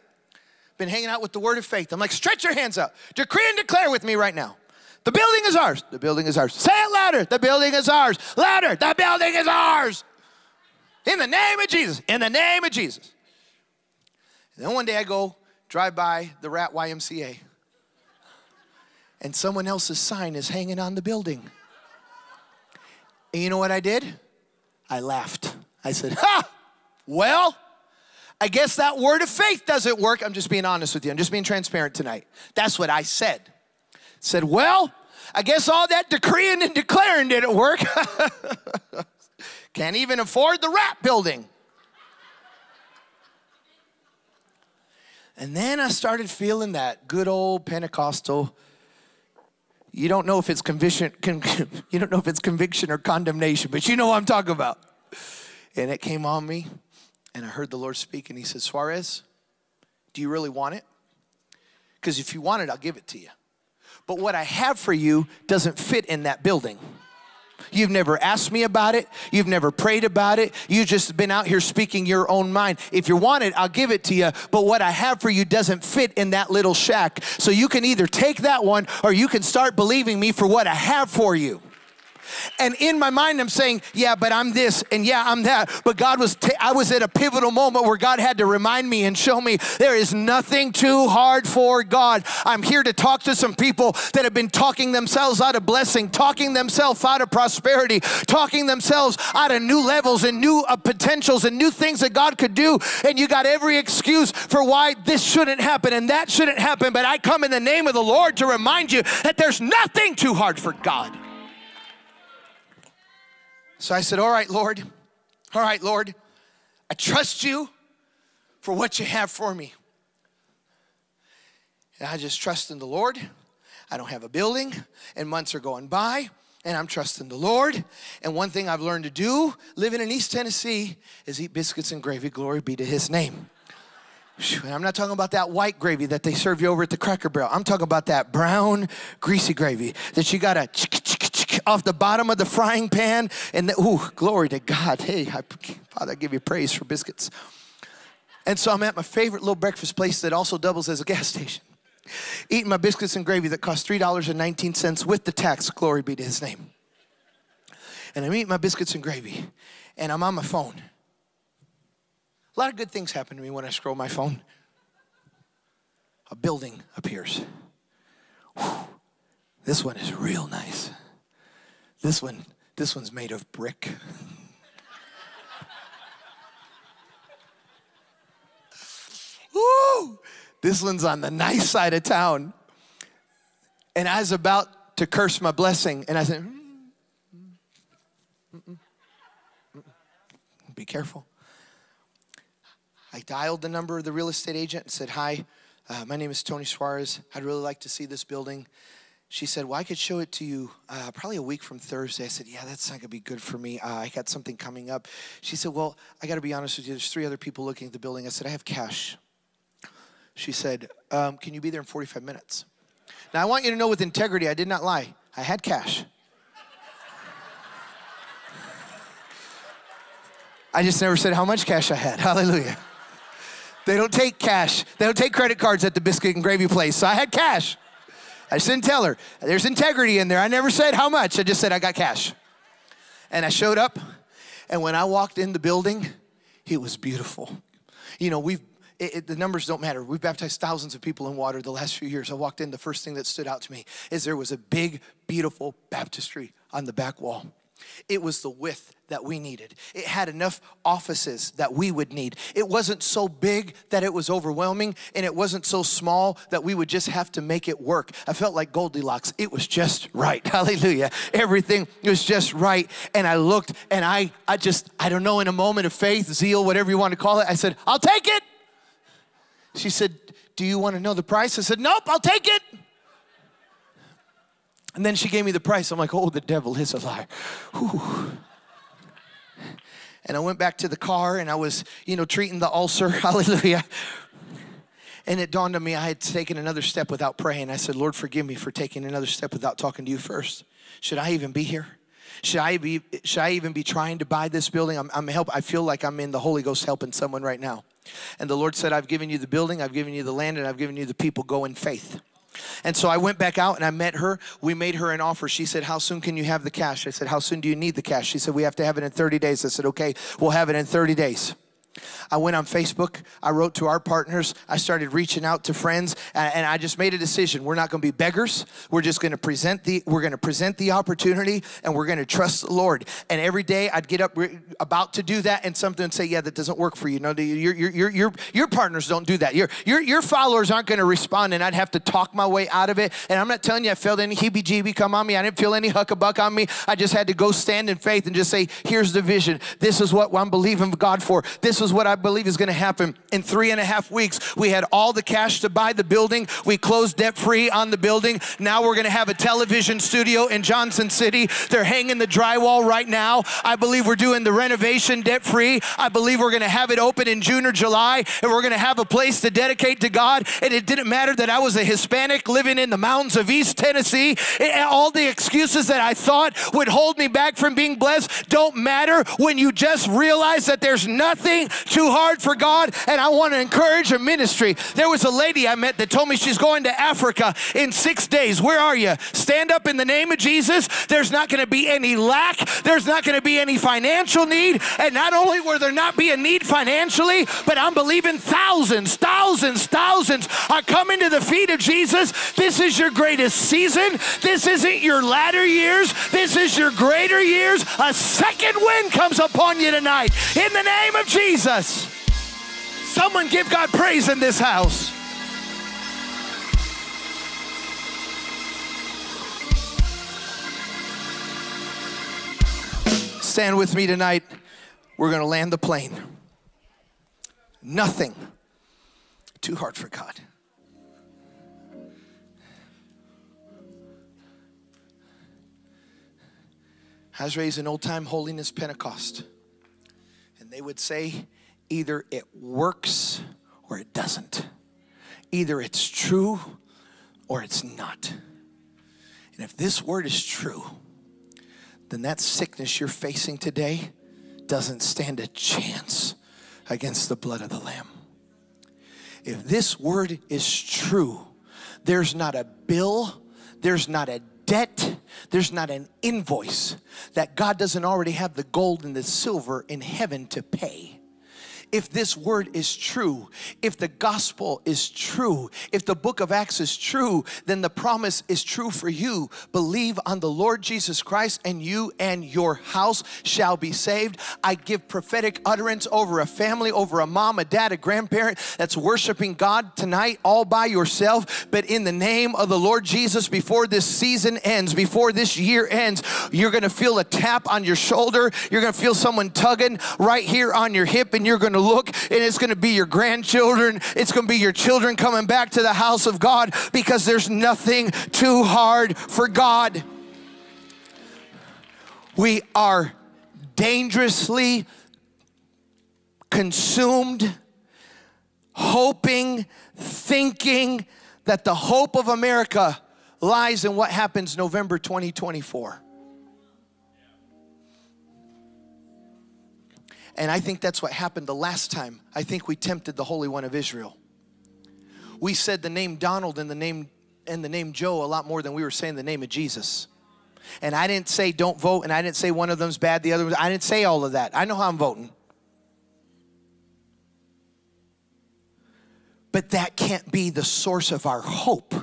Been hanging out with the word of faith. I'm like, stretch your hands out. Decree and declare with me right now. The building is ours. The building is ours. Say it louder. The building is ours. Louder. The building is ours. In the name of Jesus. In the name of Jesus. And then one day I go drive by the Rat YMCA, and someone else's sign is hanging on the building. And you know what I did? I laughed. I said, Ha! Well, I guess that word of faith doesn't work. I'm just being honest with you. I'm just being transparent tonight. That's what I said. Said, Well, I guess all that decreeing and declaring didn't work. [LAUGHS] Can't even afford the rat building. And then I started feeling that good old Pentecostal. You don't know if it's conviction, con, [LAUGHS] you don't know if it's conviction or condemnation, but you know what I'm talking about. And it came on me, and I heard the Lord speak, and He said, Suarez, do you really want it? Because if you want it, I'll give it to you. But what I have for you doesn't fit in that building. You've never asked me about it. You've never prayed about it. You've just been out here speaking your own mind. If you want it, I'll give it to you. But what I have for you doesn't fit in that little shack. So you can either take that one or you can start believing me for what I have for you. And in my mind, I'm saying, yeah, but I'm this and yeah, I'm that. But God was, ta- I was at a pivotal moment where God had to remind me and show me there is nothing too hard for God. I'm here to talk to some people that have been talking themselves out of blessing, talking themselves out of prosperity, talking themselves out of new levels and new uh, potentials and new things that God could do. And you got every excuse for why this shouldn't happen and that shouldn't happen. But I come in the name of the Lord to remind you that there's nothing too hard for God. So I said, All right, Lord. All right, Lord. I trust you for what you have for me. And I just trust in the Lord. I don't have a building, and months are going by, and I'm trusting the Lord. And one thing I've learned to do living in East Tennessee is eat biscuits and gravy. Glory be to his name. And I'm not talking about that white gravy that they serve you over at the Cracker Barrel. I'm talking about that brown, greasy gravy that you got to off the bottom of the frying pan. And the, ooh, glory to God. Hey, I, Father, I give you praise for biscuits. And so I'm at my favorite little breakfast place that also doubles as a gas station, eating my biscuits and gravy that cost $3.19 with the tax. Glory be to his name. And I'm eating my biscuits and gravy, and I'm on my phone. A lot of good things happen to me when I scroll my phone. A building appears. Whew. This one is real nice. This one, this one's made of brick. [LAUGHS] Woo! This one's on the nice side of town. And I was about to curse my blessing, and I said, mm, mm, mm, be careful. I I dialed the number of the real estate agent and said, Hi, uh, my name is Tony Suarez. I'd really like to see this building. She said, Well, I could show it to you uh, probably a week from Thursday. I said, Yeah, that's not going to be good for me. Uh, I got something coming up. She said, Well, I got to be honest with you. There's three other people looking at the building. I said, I have cash. She said, um, Can you be there in 45 minutes? Now, I want you to know with integrity, I did not lie. I had cash. I just never said how much cash I had. [LAUGHS] Hallelujah. They don't take cash. They don't take credit cards at the biscuit and gravy place. So I had cash. I just didn't tell her. There's integrity in there. I never said how much. I just said I got cash. And I showed up, and when I walked in the building, it was beautiful. You know, we've it, it, the numbers don't matter. We've baptized thousands of people in water the last few years. I walked in, the first thing that stood out to me is there was a big, beautiful baptistry on the back wall. It was the width that we needed. It had enough offices that we would need. It wasn't so big that it was overwhelming, and it wasn't so small that we would just have to make it work. I felt like Goldilocks. It was just right. [LAUGHS] Hallelujah. Everything was just right. And I looked and I, I just, I don't know, in a moment of faith, zeal, whatever you want to call it, I said, I'll take it. She said, Do you want to know the price? I said, Nope, I'll take it. And then she gave me the price. I'm like, Oh, the devil is a liar. Whew. And I went back to the car and I was, you know, treating the ulcer. [LAUGHS] Hallelujah. And it dawned on me I had taken another step without praying. I said, Lord, forgive me for taking another step without talking to you first. Should I even be here? Should I be should I even be trying to buy this building? I'm, I'm help I feel like I'm in the Holy Ghost helping someone right now. And the Lord said, I've given you the building, I've given you the land, and I've given you the people. Go in faith. And so I went back out and I met her. We made her an offer. She said, How soon can you have the cash? I said, How soon do you need the cash? She said, We have to have it in 30 days. I said, Okay, we'll have it in 30 days. I went on Facebook. I wrote to our partners. I started reaching out to friends, and I just made a decision. We're not going to be beggars. We're just going to present the we're going to present the opportunity, and we're going to trust the Lord. And every day I'd get up re- about to do that, and something would say, "Yeah, that doesn't work for you. No, your your your your, your partners don't do that. Your your your followers aren't going to respond." And I'd have to talk my way out of it. And I'm not telling you I felt any heebie-jeebie come on me. I didn't feel any huckabuck on me. I just had to go stand in faith and just say, "Here's the vision. This is what I'm believing God for. This is what I believe is going to happen in three and a half weeks. We had all the cash to buy the building. We closed debt free on the building. Now we're going to have a television studio in Johnson City. They're hanging the drywall right now. I believe we're doing the renovation debt free. I believe we're going to have it open in June or July, and we're going to have a place to dedicate to God. And it didn't matter that I was a Hispanic living in the mountains of East Tennessee. It, all the excuses that I thought would hold me back from being blessed don't matter when you just realize that there's nothing too hard for God, and I want to encourage a ministry. There was a lady I met that told me she's going to Africa in six days. Where are you? Stand up in the name of Jesus. There's not going to be any lack, there's not going to be any financial need. And not only will there not be a need financially, but I'm believing thousands, thousands, thousands are coming to the feet of Jesus. This is your greatest season. This isn't your latter years. This is your greater years. A second wind comes upon you tonight in the name of Jesus. Someone give God praise in this house. Stand with me tonight. We're going to land the plane. Nothing too hard for God. I was raised in old time holiness Pentecost. They would say, either it works or it doesn't. Either it's true or it's not. And if this word is true, then that sickness you're facing today doesn't stand a chance against the blood of the Lamb. If this word is true, there's not a bill, there's not a debt, there's not an invoice that God doesn't already have the gold and the silver in heaven to pay if this word is true, if the gospel is true, if the book of Acts is true, then the promise is true for you. Believe on the Lord Jesus Christ, and you and your house shall be saved. I give prophetic utterance over a family, over a mom, a dad, a grandparent that's worshiping God tonight all by yourself. But in the name of the Lord Jesus, before this season ends, before this year ends, you're gonna feel a tap on your shoulder. You're gonna feel someone tugging right here on your hip, and you're gonna to look and it's going to be your grandchildren. It's going to be your children coming back to the house of God because there's nothing too hard for God. We are dangerously consumed, hoping, thinking that the hope of America lies in what happens November 2024. And I think that's what happened the last time. I think we tempted the Holy One of Israel. We said the name Donald and the name and the name Joe a lot more than we were saying the name of Jesus. And I didn't say don't vote, and I didn't say one of them's bad, the other was, I didn't say all of that. I know how I'm voting. But that can't be the source of our hope.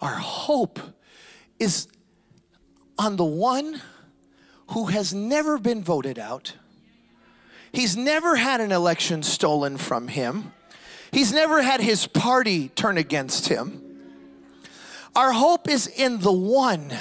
Our hope is on the one who has never been voted out. He's never had an election stolen from him. He's never had his party turn against him. Our hope is in the one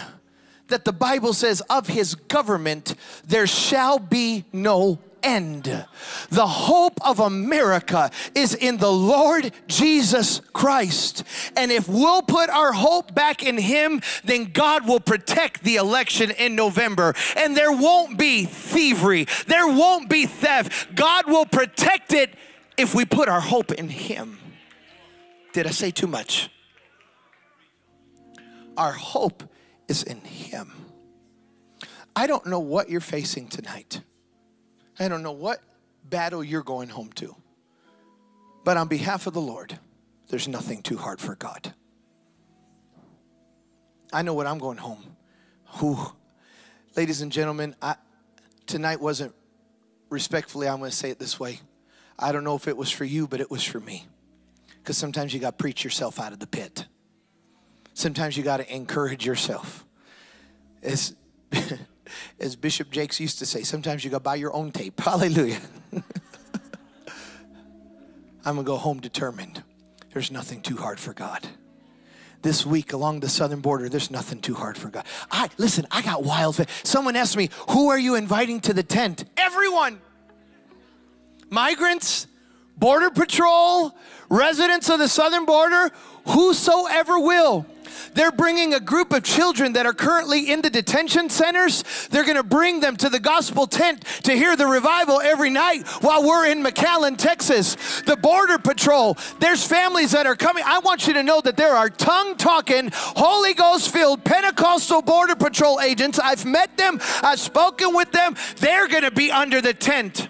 that the Bible says of his government there shall be no end. The hope of America is in the Lord Jesus Christ. And if we'll put our hope back in Him, then God will protect the election in November. And there won't be thievery, there won't be theft. God will protect it if we put our hope in Him. Did I say too much? Our hope is in Him. I don't know what you're facing tonight. I don't know what battle you're going home to. But on behalf of the Lord, there's nothing too hard for God. I know what I'm going home. Whew. Ladies and gentlemen, I, tonight wasn't respectfully, I'm going to say it this way. I don't know if it was for you, but it was for me. Because sometimes you got to preach yourself out of the pit. Sometimes you got to encourage yourself. As, [LAUGHS] as Bishop Jakes used to say, sometimes you got to buy your own tape. [LAUGHS] Hallelujah. [LAUGHS] I'm going to go home determined. There's nothing too hard for God. This week along the southern border, there's nothing too hard for God. I listen, I got wild. Someone asked me, "Who are you inviting to the tent?" Everyone. Migrants, border patrol, residents of the southern border, whosoever will. They're bringing a group of children that are currently in the detention centers. They're going to bring them to the gospel tent to hear the revival every night while we're in McAllen, Texas. The Border Patrol, there's families that are coming. I want you to know that there are tongue talking, Holy Ghost filled Pentecostal Border Patrol agents. I've met them, I've spoken with them. They're going to be under the tent.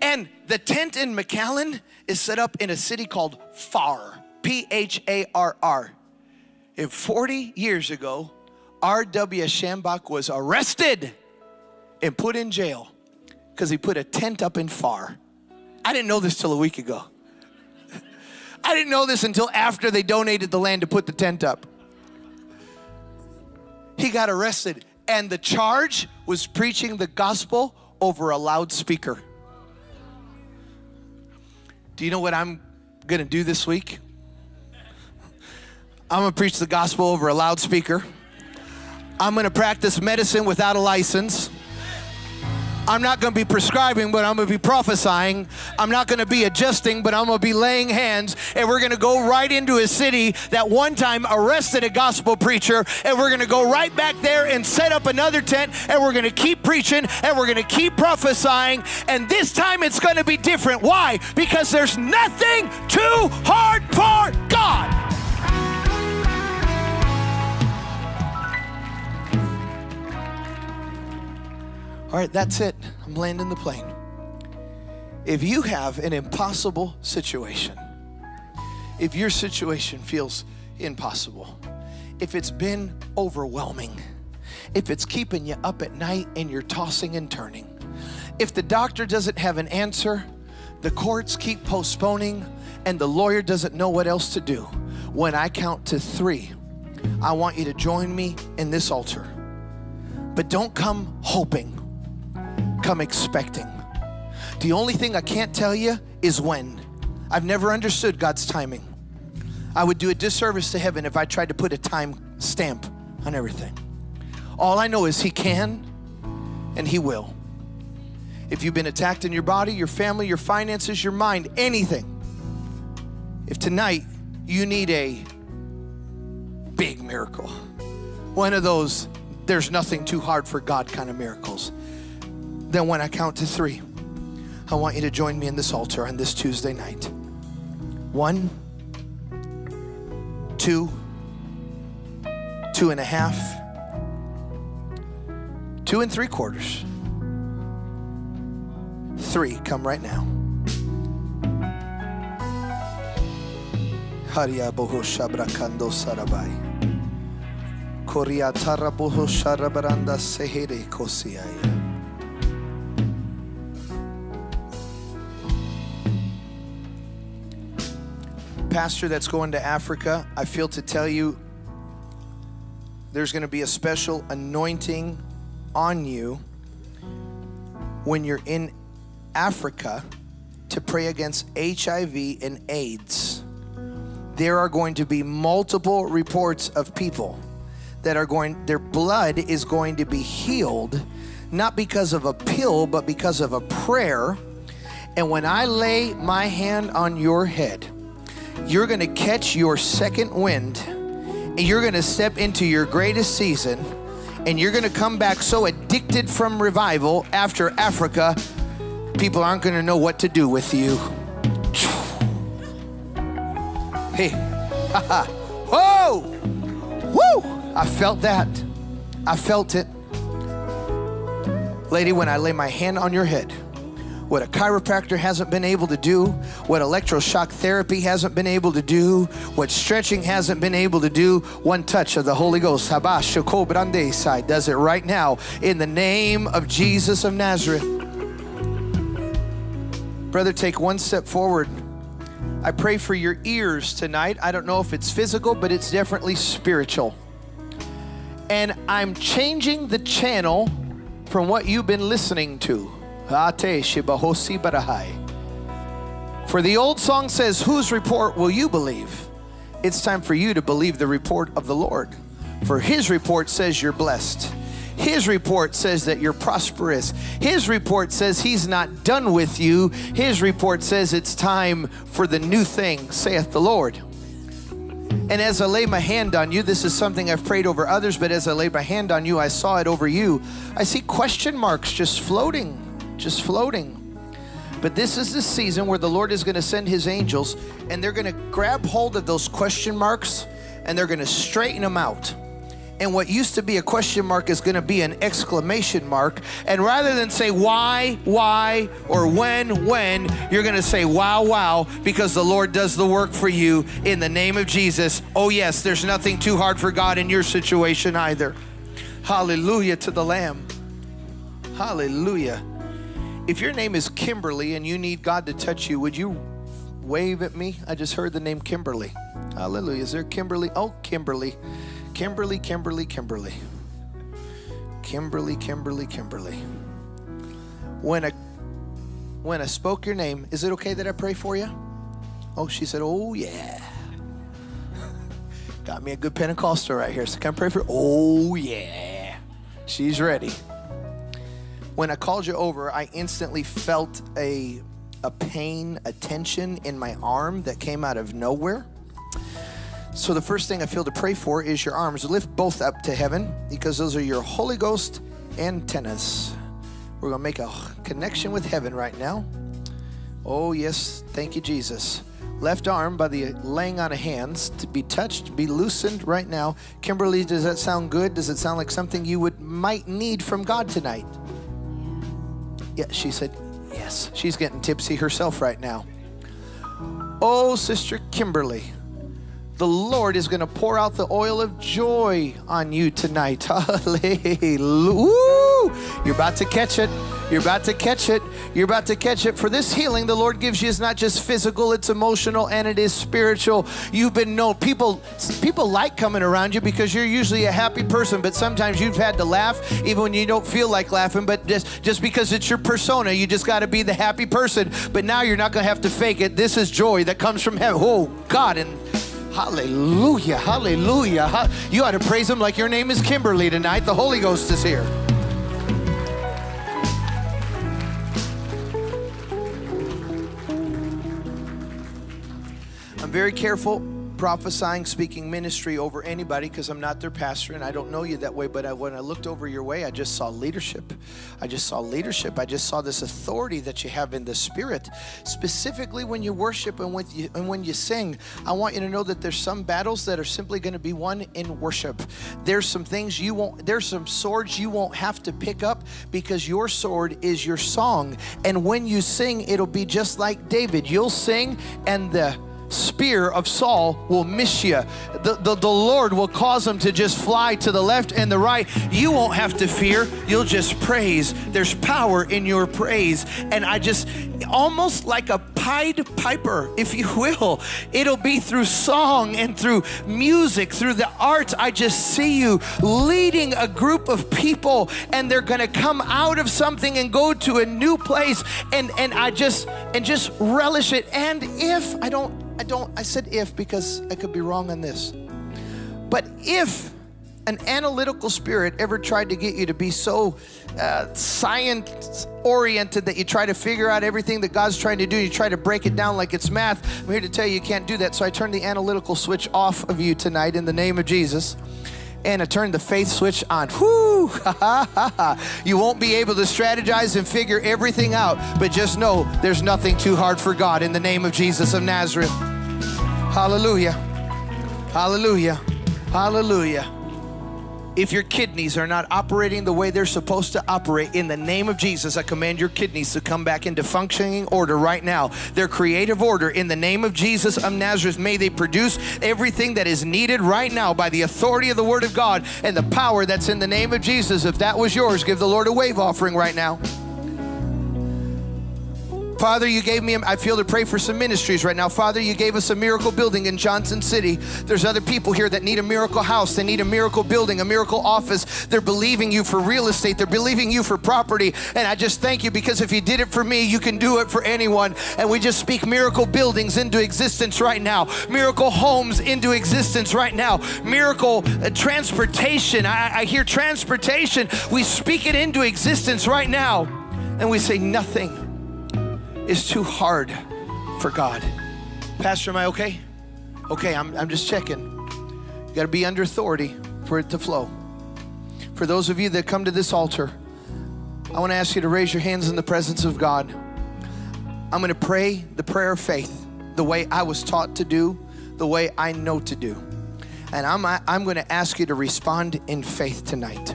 And the tent in McAllen is set up in a city called Pharr, P H A R R. If 40 years ago, R.W. Schambach was arrested and put in jail because he put a tent up in Pharr. I didn't know this till a week ago. [LAUGHS] I didn't know this until after they donated the land to put the tent up. He got arrested, and the charge was preaching the gospel over a loudspeaker. Do you know what I'm gonna do this week? I'm gonna preach the gospel over a loudspeaker. I'm gonna practice medicine without a license. I'm not gonna be prescribing, but I'm gonna be prophesying. I'm not gonna be adjusting, but I'm gonna be laying hands. And we're gonna go right into a city that one time arrested a gospel preacher. And we're gonna go right back there and set up another tent. And we're gonna keep preaching and we're gonna keep prophesying. And this time it's gonna be different. Why? Because there's nothing too hard for God. All right, that's it. I'm landing the plane. If you have an impossible situation, if your situation feels impossible, if it's been overwhelming, if it's keeping you up at night and you're tossing and turning, if the doctor doesn't have an answer, the courts keep postponing, and the lawyer doesn't know what else to do, when I count to three, I want you to join me in this altar. But don't come hoping come expecting. The only thing I can't tell you is when. I've never understood God's timing. I would do a disservice to heaven if I tried to put a time stamp on everything. All I know is He can and He will. If you've been attacked in your body, your family, your finances, your mind, anything. If tonight you need a big miracle, one of those there's nothing too hard for God kind of miracles, then when I count to three, I want you to join me in this altar on this Tuesday night. One, two, two and a half, two and three quarters, three. Come right now. Haria boho shabrakando sarabai. Korea taraboho sharabaranda sehere kosiaya. Pastor that's going to Africa, I feel to tell you there's going to be a special anointing on you when you're in Africa to pray against HIV and AIDS. There are going to be multiple reports of people that are going, their blood is going to be healed, not because of a pill, but because of a prayer. And when I lay my hand on your head, you're going to catch your second wind and you're going to step into your greatest season and you're going to come back so addicted from revival after Africa, people aren't going to know what to do with you. [SIGHS] Hey, whoa, woo! I felt that. I felt it. Lady, when I lay my hand on your head, what a chiropractor hasn't been able to do, what electroshock therapy hasn't been able to do, what stretching hasn't been able to do. One touch of the Holy Ghost, side, does it right now in the name of Jesus of Nazareth. Brother, take one step forward. I pray for your ears tonight. I don't know if it's physical, but it's definitely spiritual. And I'm changing the channel from what you've been listening to. For the old song says, Whose report will you believe? It's time for you to believe the report of the Lord. For his report says you're blessed. His report says that you're prosperous. His report says he's not done with you. His report says it's time for the new thing, saith the Lord. And as I lay my hand on you, this is something I've prayed over others, but as I laid my hand on you, I saw it over you. I see question marks just floating just floating. But this is the season where the Lord is going to send his angels and they're going to grab hold of those question marks and they're going to straighten them out. And what used to be a question mark is going to be an exclamation mark. And rather than say why, why, or when, when, you're going to say wow, wow, because the Lord does the work for you in the name of Jesus. Oh, yes, there's nothing too hard for God in your situation either. Hallelujah to the Lamb. Hallelujah. If your name is Kimberly and you need God to touch you, would you wave at me? I just heard the name Kimberly. Hallelujah. Is there Kimberly? Oh, Kimberly. Kimberly, Kimberly, Kimberly. Kimberly, Kimberly, Kimberly. When I when I spoke your name, is it okay that I pray for you? Oh, she said, "Oh yeah." [LAUGHS] Got me a good Pentecostal right here. So I pray for? Oh yeah. She's ready when I called you over, I instantly felt a, a pain, a tension in my arm that came out of nowhere. So the first thing I feel to pray for is your arms. Lift both up to heaven because those are your Holy Ghost antennas. We're going to make a connection with heaven right now. Oh, yes. Thank you, Jesus. Left arm by the laying on of hands to be touched, be loosened right now. Kimberly, does that sound good? Does it sound like something you would might need from God tonight? Yeah, she said, Yes. She's getting tipsy herself right now. Oh, Sister Kimberly, the Lord is going to pour out the oil of joy on you tonight. [LAUGHS] Hallelujah. You're about to catch it. You're about to catch it. You're about to catch it. For this healing the Lord gives you is not just physical, it's emotional and it is spiritual. You've been known. People people like coming around you because you're usually a happy person, but sometimes you've had to laugh even when you don't feel like laughing, but just just because it's your persona, you just got to be the happy person. But now you're not going to have to fake it. This is joy that comes from heaven. Oh, God and Hallelujah, hallelujah. You ought to praise him like your name is Kimberly tonight. The Holy Ghost is here. I'm very careful prophesying, speaking ministry over anybody because I'm not their pastor and I don't know you that way. But I, when I looked over your way, I just saw leadership. I just saw leadership. I just saw this authority that you have in the spirit. Specifically, when you worship and when you, and when you sing, I want you to know that there's some battles that are simply going to be won in worship. There's some things you won't, there's some swords you won't have to pick up because your sword is your song. And when you sing, it'll be just like David. You'll sing and the spear of Saul will miss you. The, the, the Lord will cause them to just fly to the left and the right. You won't have to fear. You'll just praise. There's power in your praise. And I just, almost like a Pied Piper, if you will, it'll be through song and through music, through the arts. I just see you leading a group of people and they're going to come out of something and go to a new place. And, and I just, and just relish it. And if I don't, I don't, I said if because I could be wrong on this. But if an analytical spirit ever tried to get you to be so uh, science oriented that you try to figure out everything that God's trying to do, you try to break it down like it's math, I'm here to tell you you can't do that. So I turned the analytical switch off of you tonight in the name of Jesus and I turned the faith switch on. Whoo! [LAUGHS] you won't be able to strategize and figure everything out, but just know there's nothing too hard for God in the name of Jesus of Nazareth. Hallelujah. Hallelujah. Hallelujah. If your kidneys are not operating the way they're supposed to operate, in the name of Jesus, I command your kidneys to come back into functioning order right now. Their creative order, in the name of Jesus of Nazareth, may they produce everything that is needed right now by the authority of the Word of God and the power that's in the name of Jesus. If that was yours, give the Lord a wave offering right now. Father, you gave me, I feel to pray for some ministries right now. Father, you gave us a miracle building in Johnson City. There's other people here that need a miracle house. They need a miracle building, a miracle office. They're believing you for real estate. They're believing you for property. And I just thank you because if you did it for me, you can do it for anyone. And we just speak miracle buildings into existence right now, miracle homes into existence right now, miracle uh, transportation. I, I hear transportation. We speak it into existence right now. And we say, nothing is too hard for God. Pastor, am I okay? Okay, I'm, I'm just checking. You got to be under authority for it to flow. For those of you that come to this altar, I want to ask you to raise your hands in the presence of God. I'm going to pray the prayer of faith the way I was taught to do, the way I know to do. And I'm, I'm going to ask you to respond in faith tonight.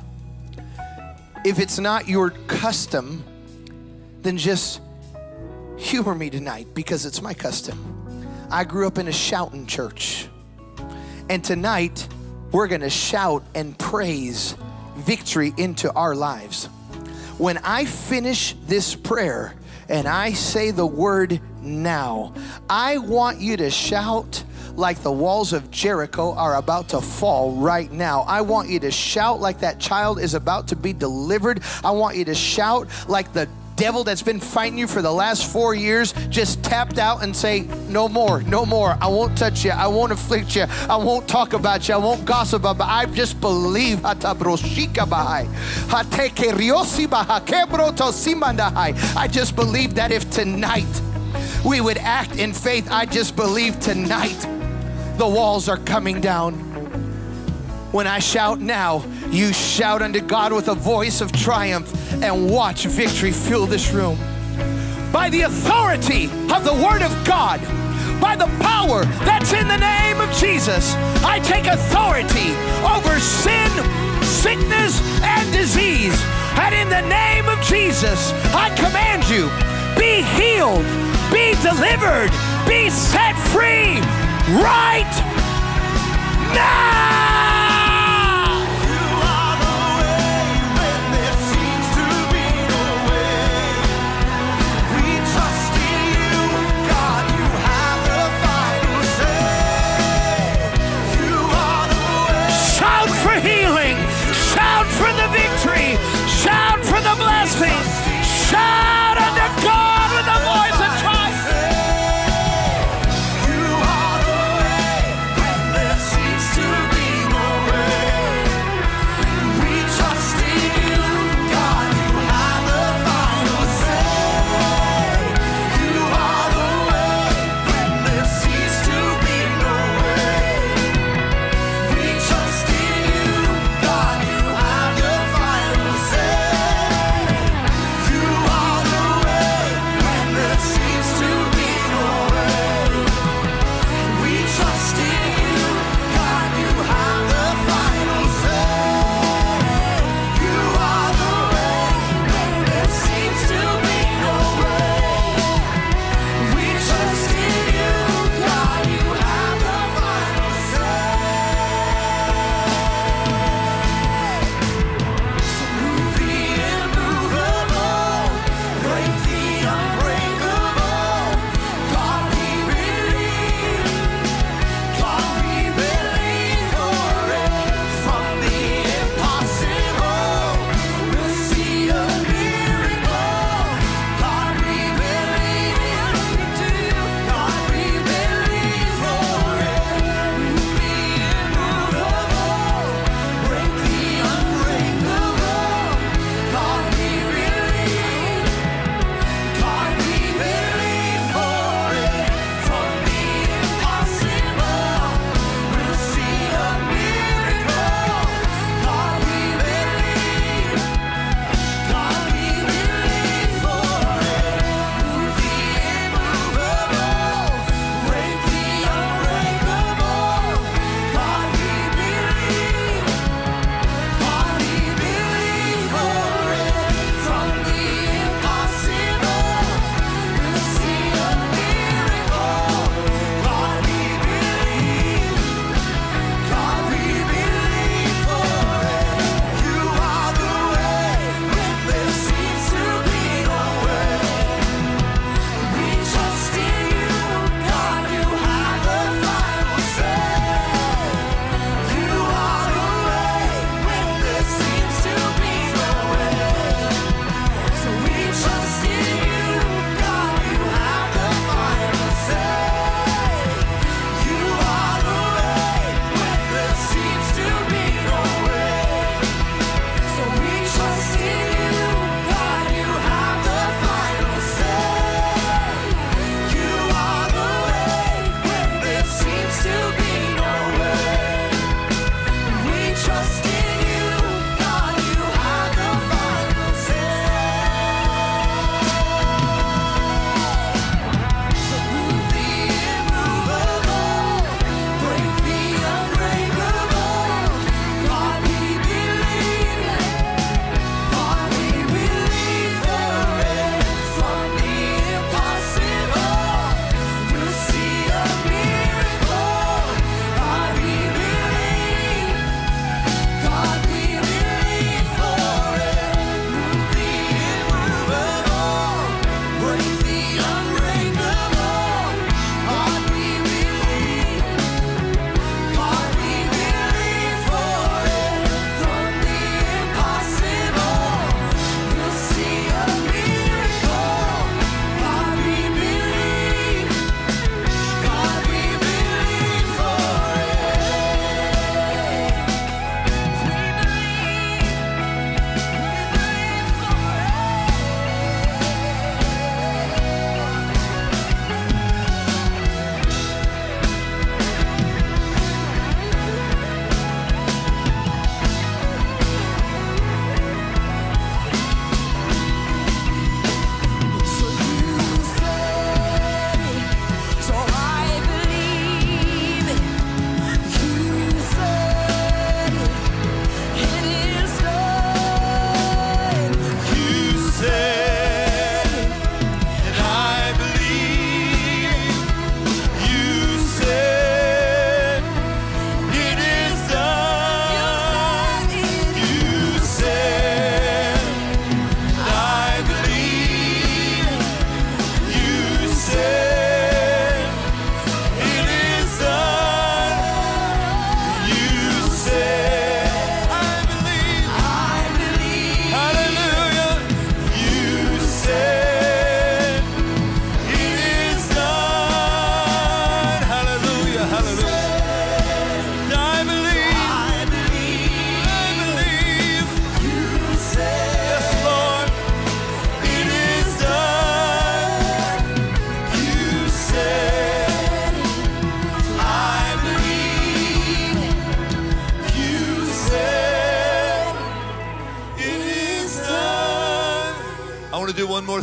If it's not your custom, then just humor me tonight because it's my custom. I grew up in a shouting church. And tonight, we're going to shout and praise victory into our lives. When I finish this prayer and I say the word now, I want you to shout like the walls of Jericho are about to fall right now. I want you to shout like that child is about to be delivered. I want you to shout like the devil that's been fighting you for the last four years just tapped out and say, No more, no more. I won't touch you. I won't afflict you. I won't talk about you. I won't gossip about I just believe. I just believe that if tonight we would act in faith, I just believe tonight the walls are coming down. When I shout now, you shout unto God with a voice of triumph and watch victory fill this room. By the authority of the Word of God, by the power that's in the name of Jesus, I take authority over sin, sickness, and disease. And in the name of Jesus, I command you be healed, be delivered, be set free right now. for the blessing. Shine!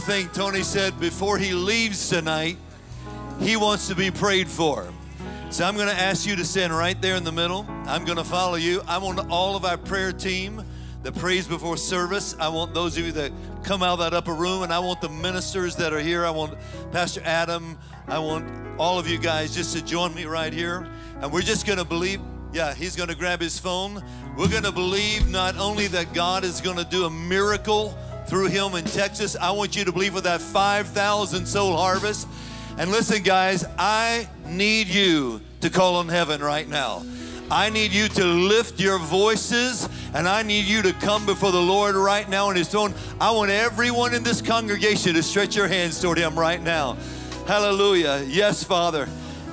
Thing. Tony said before he leaves tonight, he wants to be prayed for. So I'm going to ask you to stand right there in the middle. I'm going to follow you. I want all of our prayer team that prays before service. I want those of you that come out of that upper room, and I want the ministers that are here. I want Pastor Adam. I want all of you guys just to join me right here. And we're just going to believe. Yeah, he's going to grab his phone. We're going to believe not only that God is going to do a miracle through him in Texas, I want you to believe for that 5,000 soul harvest. And listen, guys, I need you to call on heaven right now. I need you to lift your voices and I need you to come before the Lord right now in His throne. I want everyone in this congregation to stretch your hands toward Him right now. Hallelujah. Yes, Father.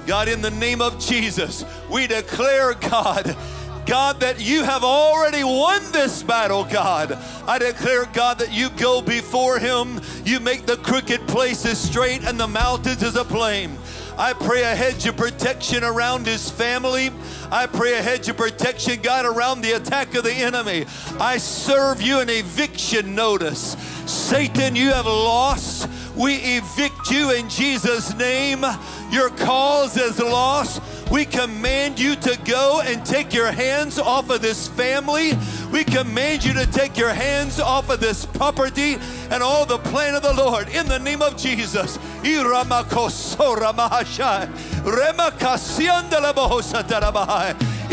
God, in the name of Jesus, we declare, God, God, that you have already won this battle, God. I declare, God, that you go before him. You make the crooked places straight and the mountains as a plain. I pray a hedge of protection around his family. I pray a hedge of protection, God, around the attack of the enemy. I serve you an eviction notice. Satan, you have lost. We evict you in Jesus' name. Your cause is lost. We command you to go and take your hands off of this family. We command you to take your hands off of this property and all the plan of the Lord in the name of Jesus.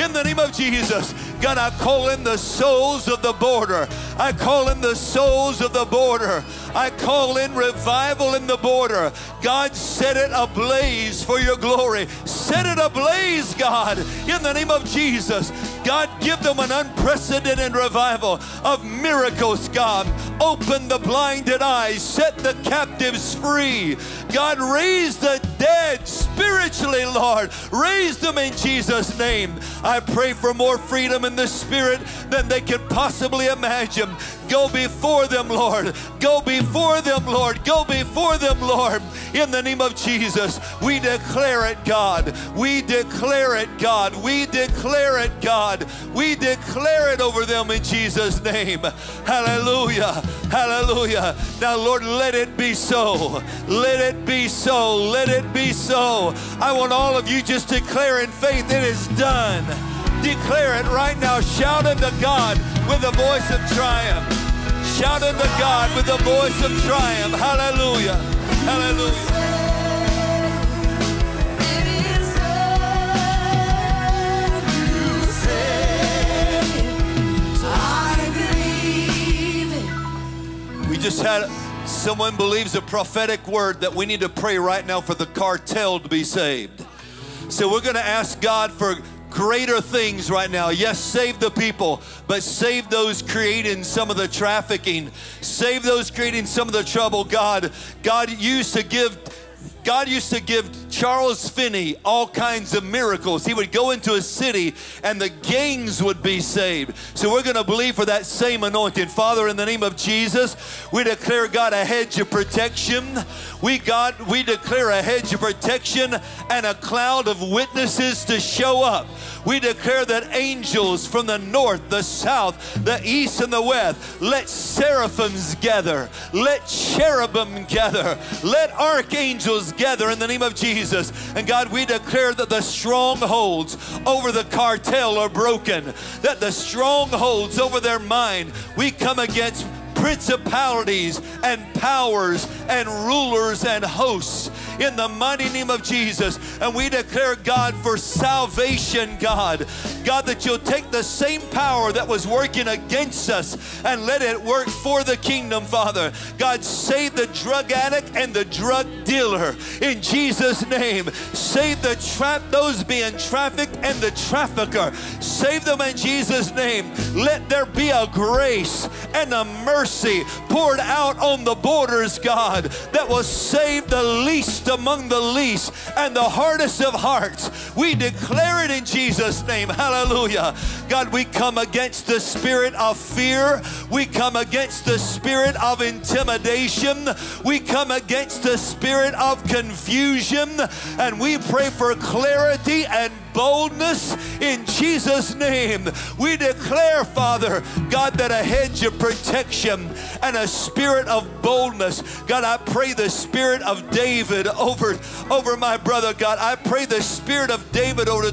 In the name of Jesus, God, I call in the souls of the border. I call in the souls of the border. I call in revival in the border. God, set it ablaze for your glory. Set it ablaze, God, in the name of Jesus. God, give them an unprecedented revival of miracles, God. Open the blinded eyes, set the captives free. God, raise the dead spiritually, Lord. Raise them in Jesus' name. I pray for more freedom in the spirit than they can possibly imagine. Go before them, Lord. Go before them, Lord. Go before them, Lord. In the name of Jesus, we declare it, God. We declare it, God. We declare it, God. We declare it over them in Jesus' name. Hallelujah. Hallelujah. Now, Lord, let it be so. Let it be so. Let it be so. I want all of you just declare in faith it is done. Declare it right now. Shout unto God with a voice of triumph. Shout unto God with a voice of triumph. Hallelujah. Hallelujah. We just had someone believes a prophetic word that we need to pray right now for the cartel to be saved. So we're going to ask God for greater things right now. Yes, save the people, but save those creating some of the trafficking. Save those creating some of the trouble. God, God used to give God used to give Charles Finney all kinds of miracles. He would go into a city and the gangs would be saved. So we're going to believe for that same anointing. Father, in the name of Jesus, we declare, God, a hedge of protection. We, God, we declare a hedge of protection and a cloud of witnesses to show up. We declare that angels from the north, the south, the east, and the west, let seraphims gather, let cherubim gather, let archangels gather in the name of Jesus. And God, we declare that the strongholds over the cartel are broken, that the strongholds over their mind, we come against principalities and powers and rulers and hosts in the mighty name of Jesus. And we declare, God, for salvation, God. God, that you'll take the same power that was working against us and let it work for the kingdom, Father. God, save the drug addict and the drug dealer in Jesus' name. Save the trap, those being trafficked and the trafficker. Save them in Jesus' name. Let there be a grace and a mercy poured out on the borders, God, that will save the least among the least and the hardest of hearts. We declare it in Jesus' name. Hallelujah. God, we come against the spirit of fear. We come against the spirit of intimidation. We come against the spirit of confusion. And we pray for clarity and boldness in Jesus' name. We declare, Father, God, that a hedge of protection and a spirit of boldness. God, I pray the spirit of David over, over my brother, God. I pray the spirit of David over,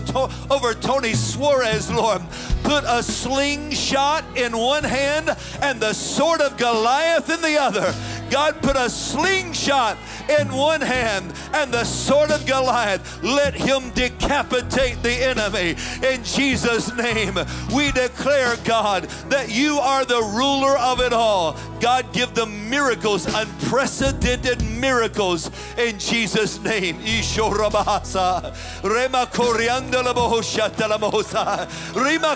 over Tony Suarez, Lord. Put a slingshot in one hand and the sword of Goliath in the other. God put a slingshot in one hand and the sword of Goliath. Let him decapitate the enemy in Jesus' name. We declare, God, that you are the ruler of it all. God, give them miracles, unprecedented miracles in Jesus' name. Rema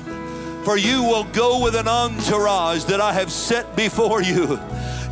for you will go with an entourage that I have set before you.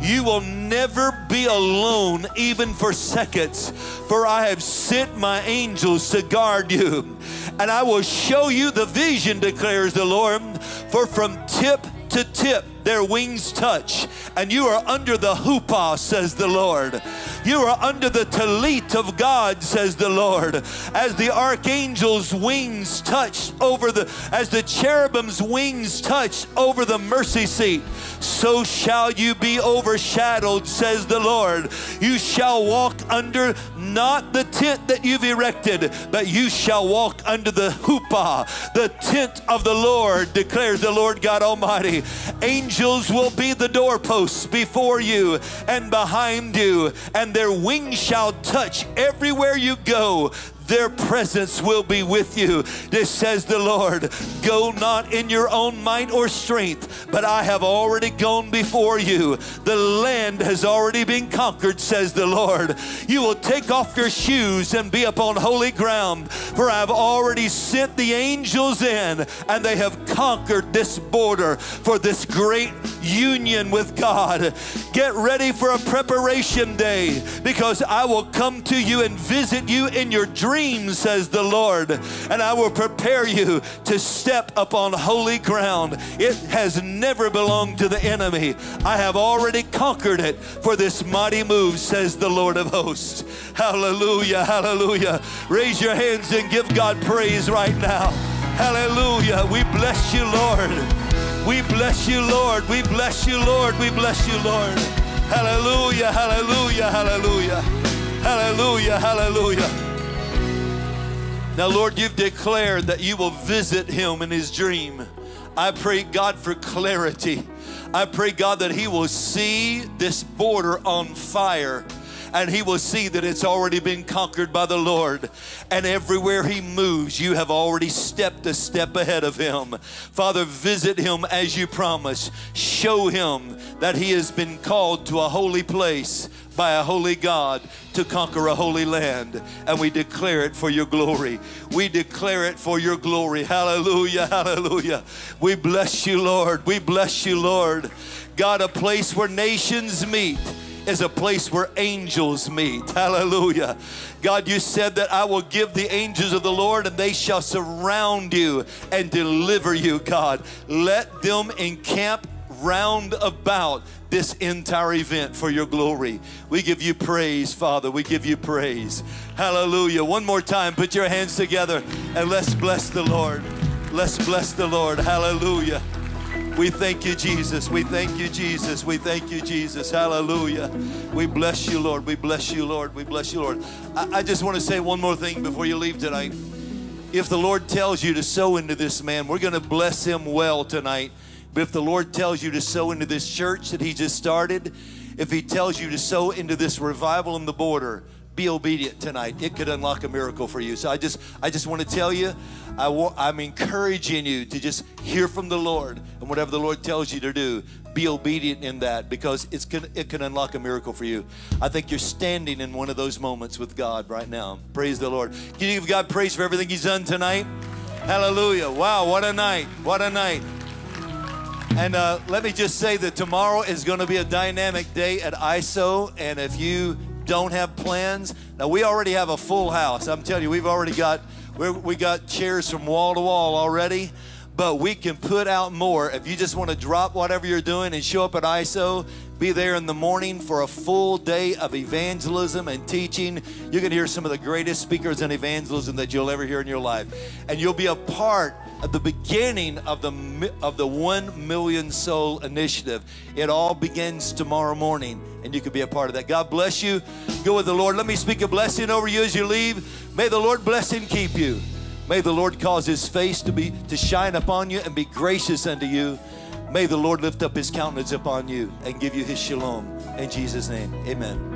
You will never be alone, even for seconds, for I have sent my angels to guard you. And I will show you the vision, declares the Lord, for from tip to tip their wings touch, and you are under the chuppah, says the Lord. You are under the talit of God, says the Lord. As the archangel's wings touched over the, as the cherubim's wings touched over the mercy seat, so shall you be overshadowed, says the Lord. You shall walk under not the tent that you've erected, but you shall walk under the chuppah, the tent of the Lord, declares the Lord God Almighty. Angels will be the doorposts before you and behind you, and their wings shall touch everywhere you go their presence will be with you. This says the Lord. Go not in your own might or strength, but I have already gone before you. The land has already been conquered, says the Lord. You will take off your shoes and be upon holy ground, for I have already sent the angels in, and they have conquered this border for this great union with God. Get ready for a preparation day because I will come to you and visit you in your dreams says the Lord, and I will prepare you to step upon holy ground. It has never belonged to the enemy. I have already conquered it for this mighty move, says the Lord of hosts. Hallelujah, hallelujah. Raise your hands and give God praise right now. Hallelujah. We bless you, Lord. We bless you, Lord. We bless you, Lord. We bless you, Lord. Hallelujah, hallelujah, hallelujah. Hallelujah, hallelujah. Now, Lord, you've declared that you will visit him in his dream. I pray, God, for clarity. I pray, God, that he will see this border on fire and he will see that it's already been conquered by the Lord. And everywhere he moves, you have already stepped a step ahead of him. Father, visit him as you promised. Show him that he has been called to a holy place by a holy God to conquer a holy land. And we declare it for your glory. We declare it for your glory. Hallelujah, hallelujah. We bless you, Lord. We bless you, Lord. God, a place where nations meet is a place where angels meet. Hallelujah. God, you said that I will give the angels of the Lord and they shall surround you and deliver you, God. Let them encamp round about this entire event for your glory. We give you praise, Father. We give you praise. Hallelujah. One more time, put your hands together and let's bless the Lord. Let's bless the Lord. Hallelujah. We thank you, Jesus. We thank you, Jesus. We thank you, Jesus. Hallelujah. We bless you, Lord. We bless you, Lord. We bless you, Lord. I, I just want to say one more thing before you leave tonight. If the Lord tells you to sow into this man, we're going to bless him well tonight. But if the Lord tells you to sow into this church that he just started, if he tells you to sow into this revival in the border, be obedient tonight. It could unlock a miracle for you. So I just I just want to tell you, I wa- I'm encouraging you to just hear from the Lord and whatever the Lord tells you to do, be obedient in that because it's gonna, it can unlock a miracle for you. I think you're standing in one of those moments with God right now. Praise the Lord. Can you give God praise for everything He's done tonight? Hallelujah. Wow, what a night. What a night. And uh, let me just say that tomorrow is going to be a dynamic day at ISO. And if you don't have plans, now we already have a full house. I'm telling you, we've already got we got chairs from wall to wall already. But we can put out more if you just want to drop whatever you're doing and show up at ISO. Be there in the morning for a full day of evangelism and teaching. Going to hear some of the greatest speakers in evangelism that you'll ever hear in your life, and you'll be a part of the beginning of the of the 1 million soul initiative. It all begins tomorrow morning and you can be a part of that. God bless you. Go with the Lord. Let me speak a blessing over you as you leave. May the Lord bless and keep you. May the Lord cause his face to be to shine upon you and be gracious unto you. May the Lord lift up his countenance upon you and give you his shalom. In Jesus' name. Amen.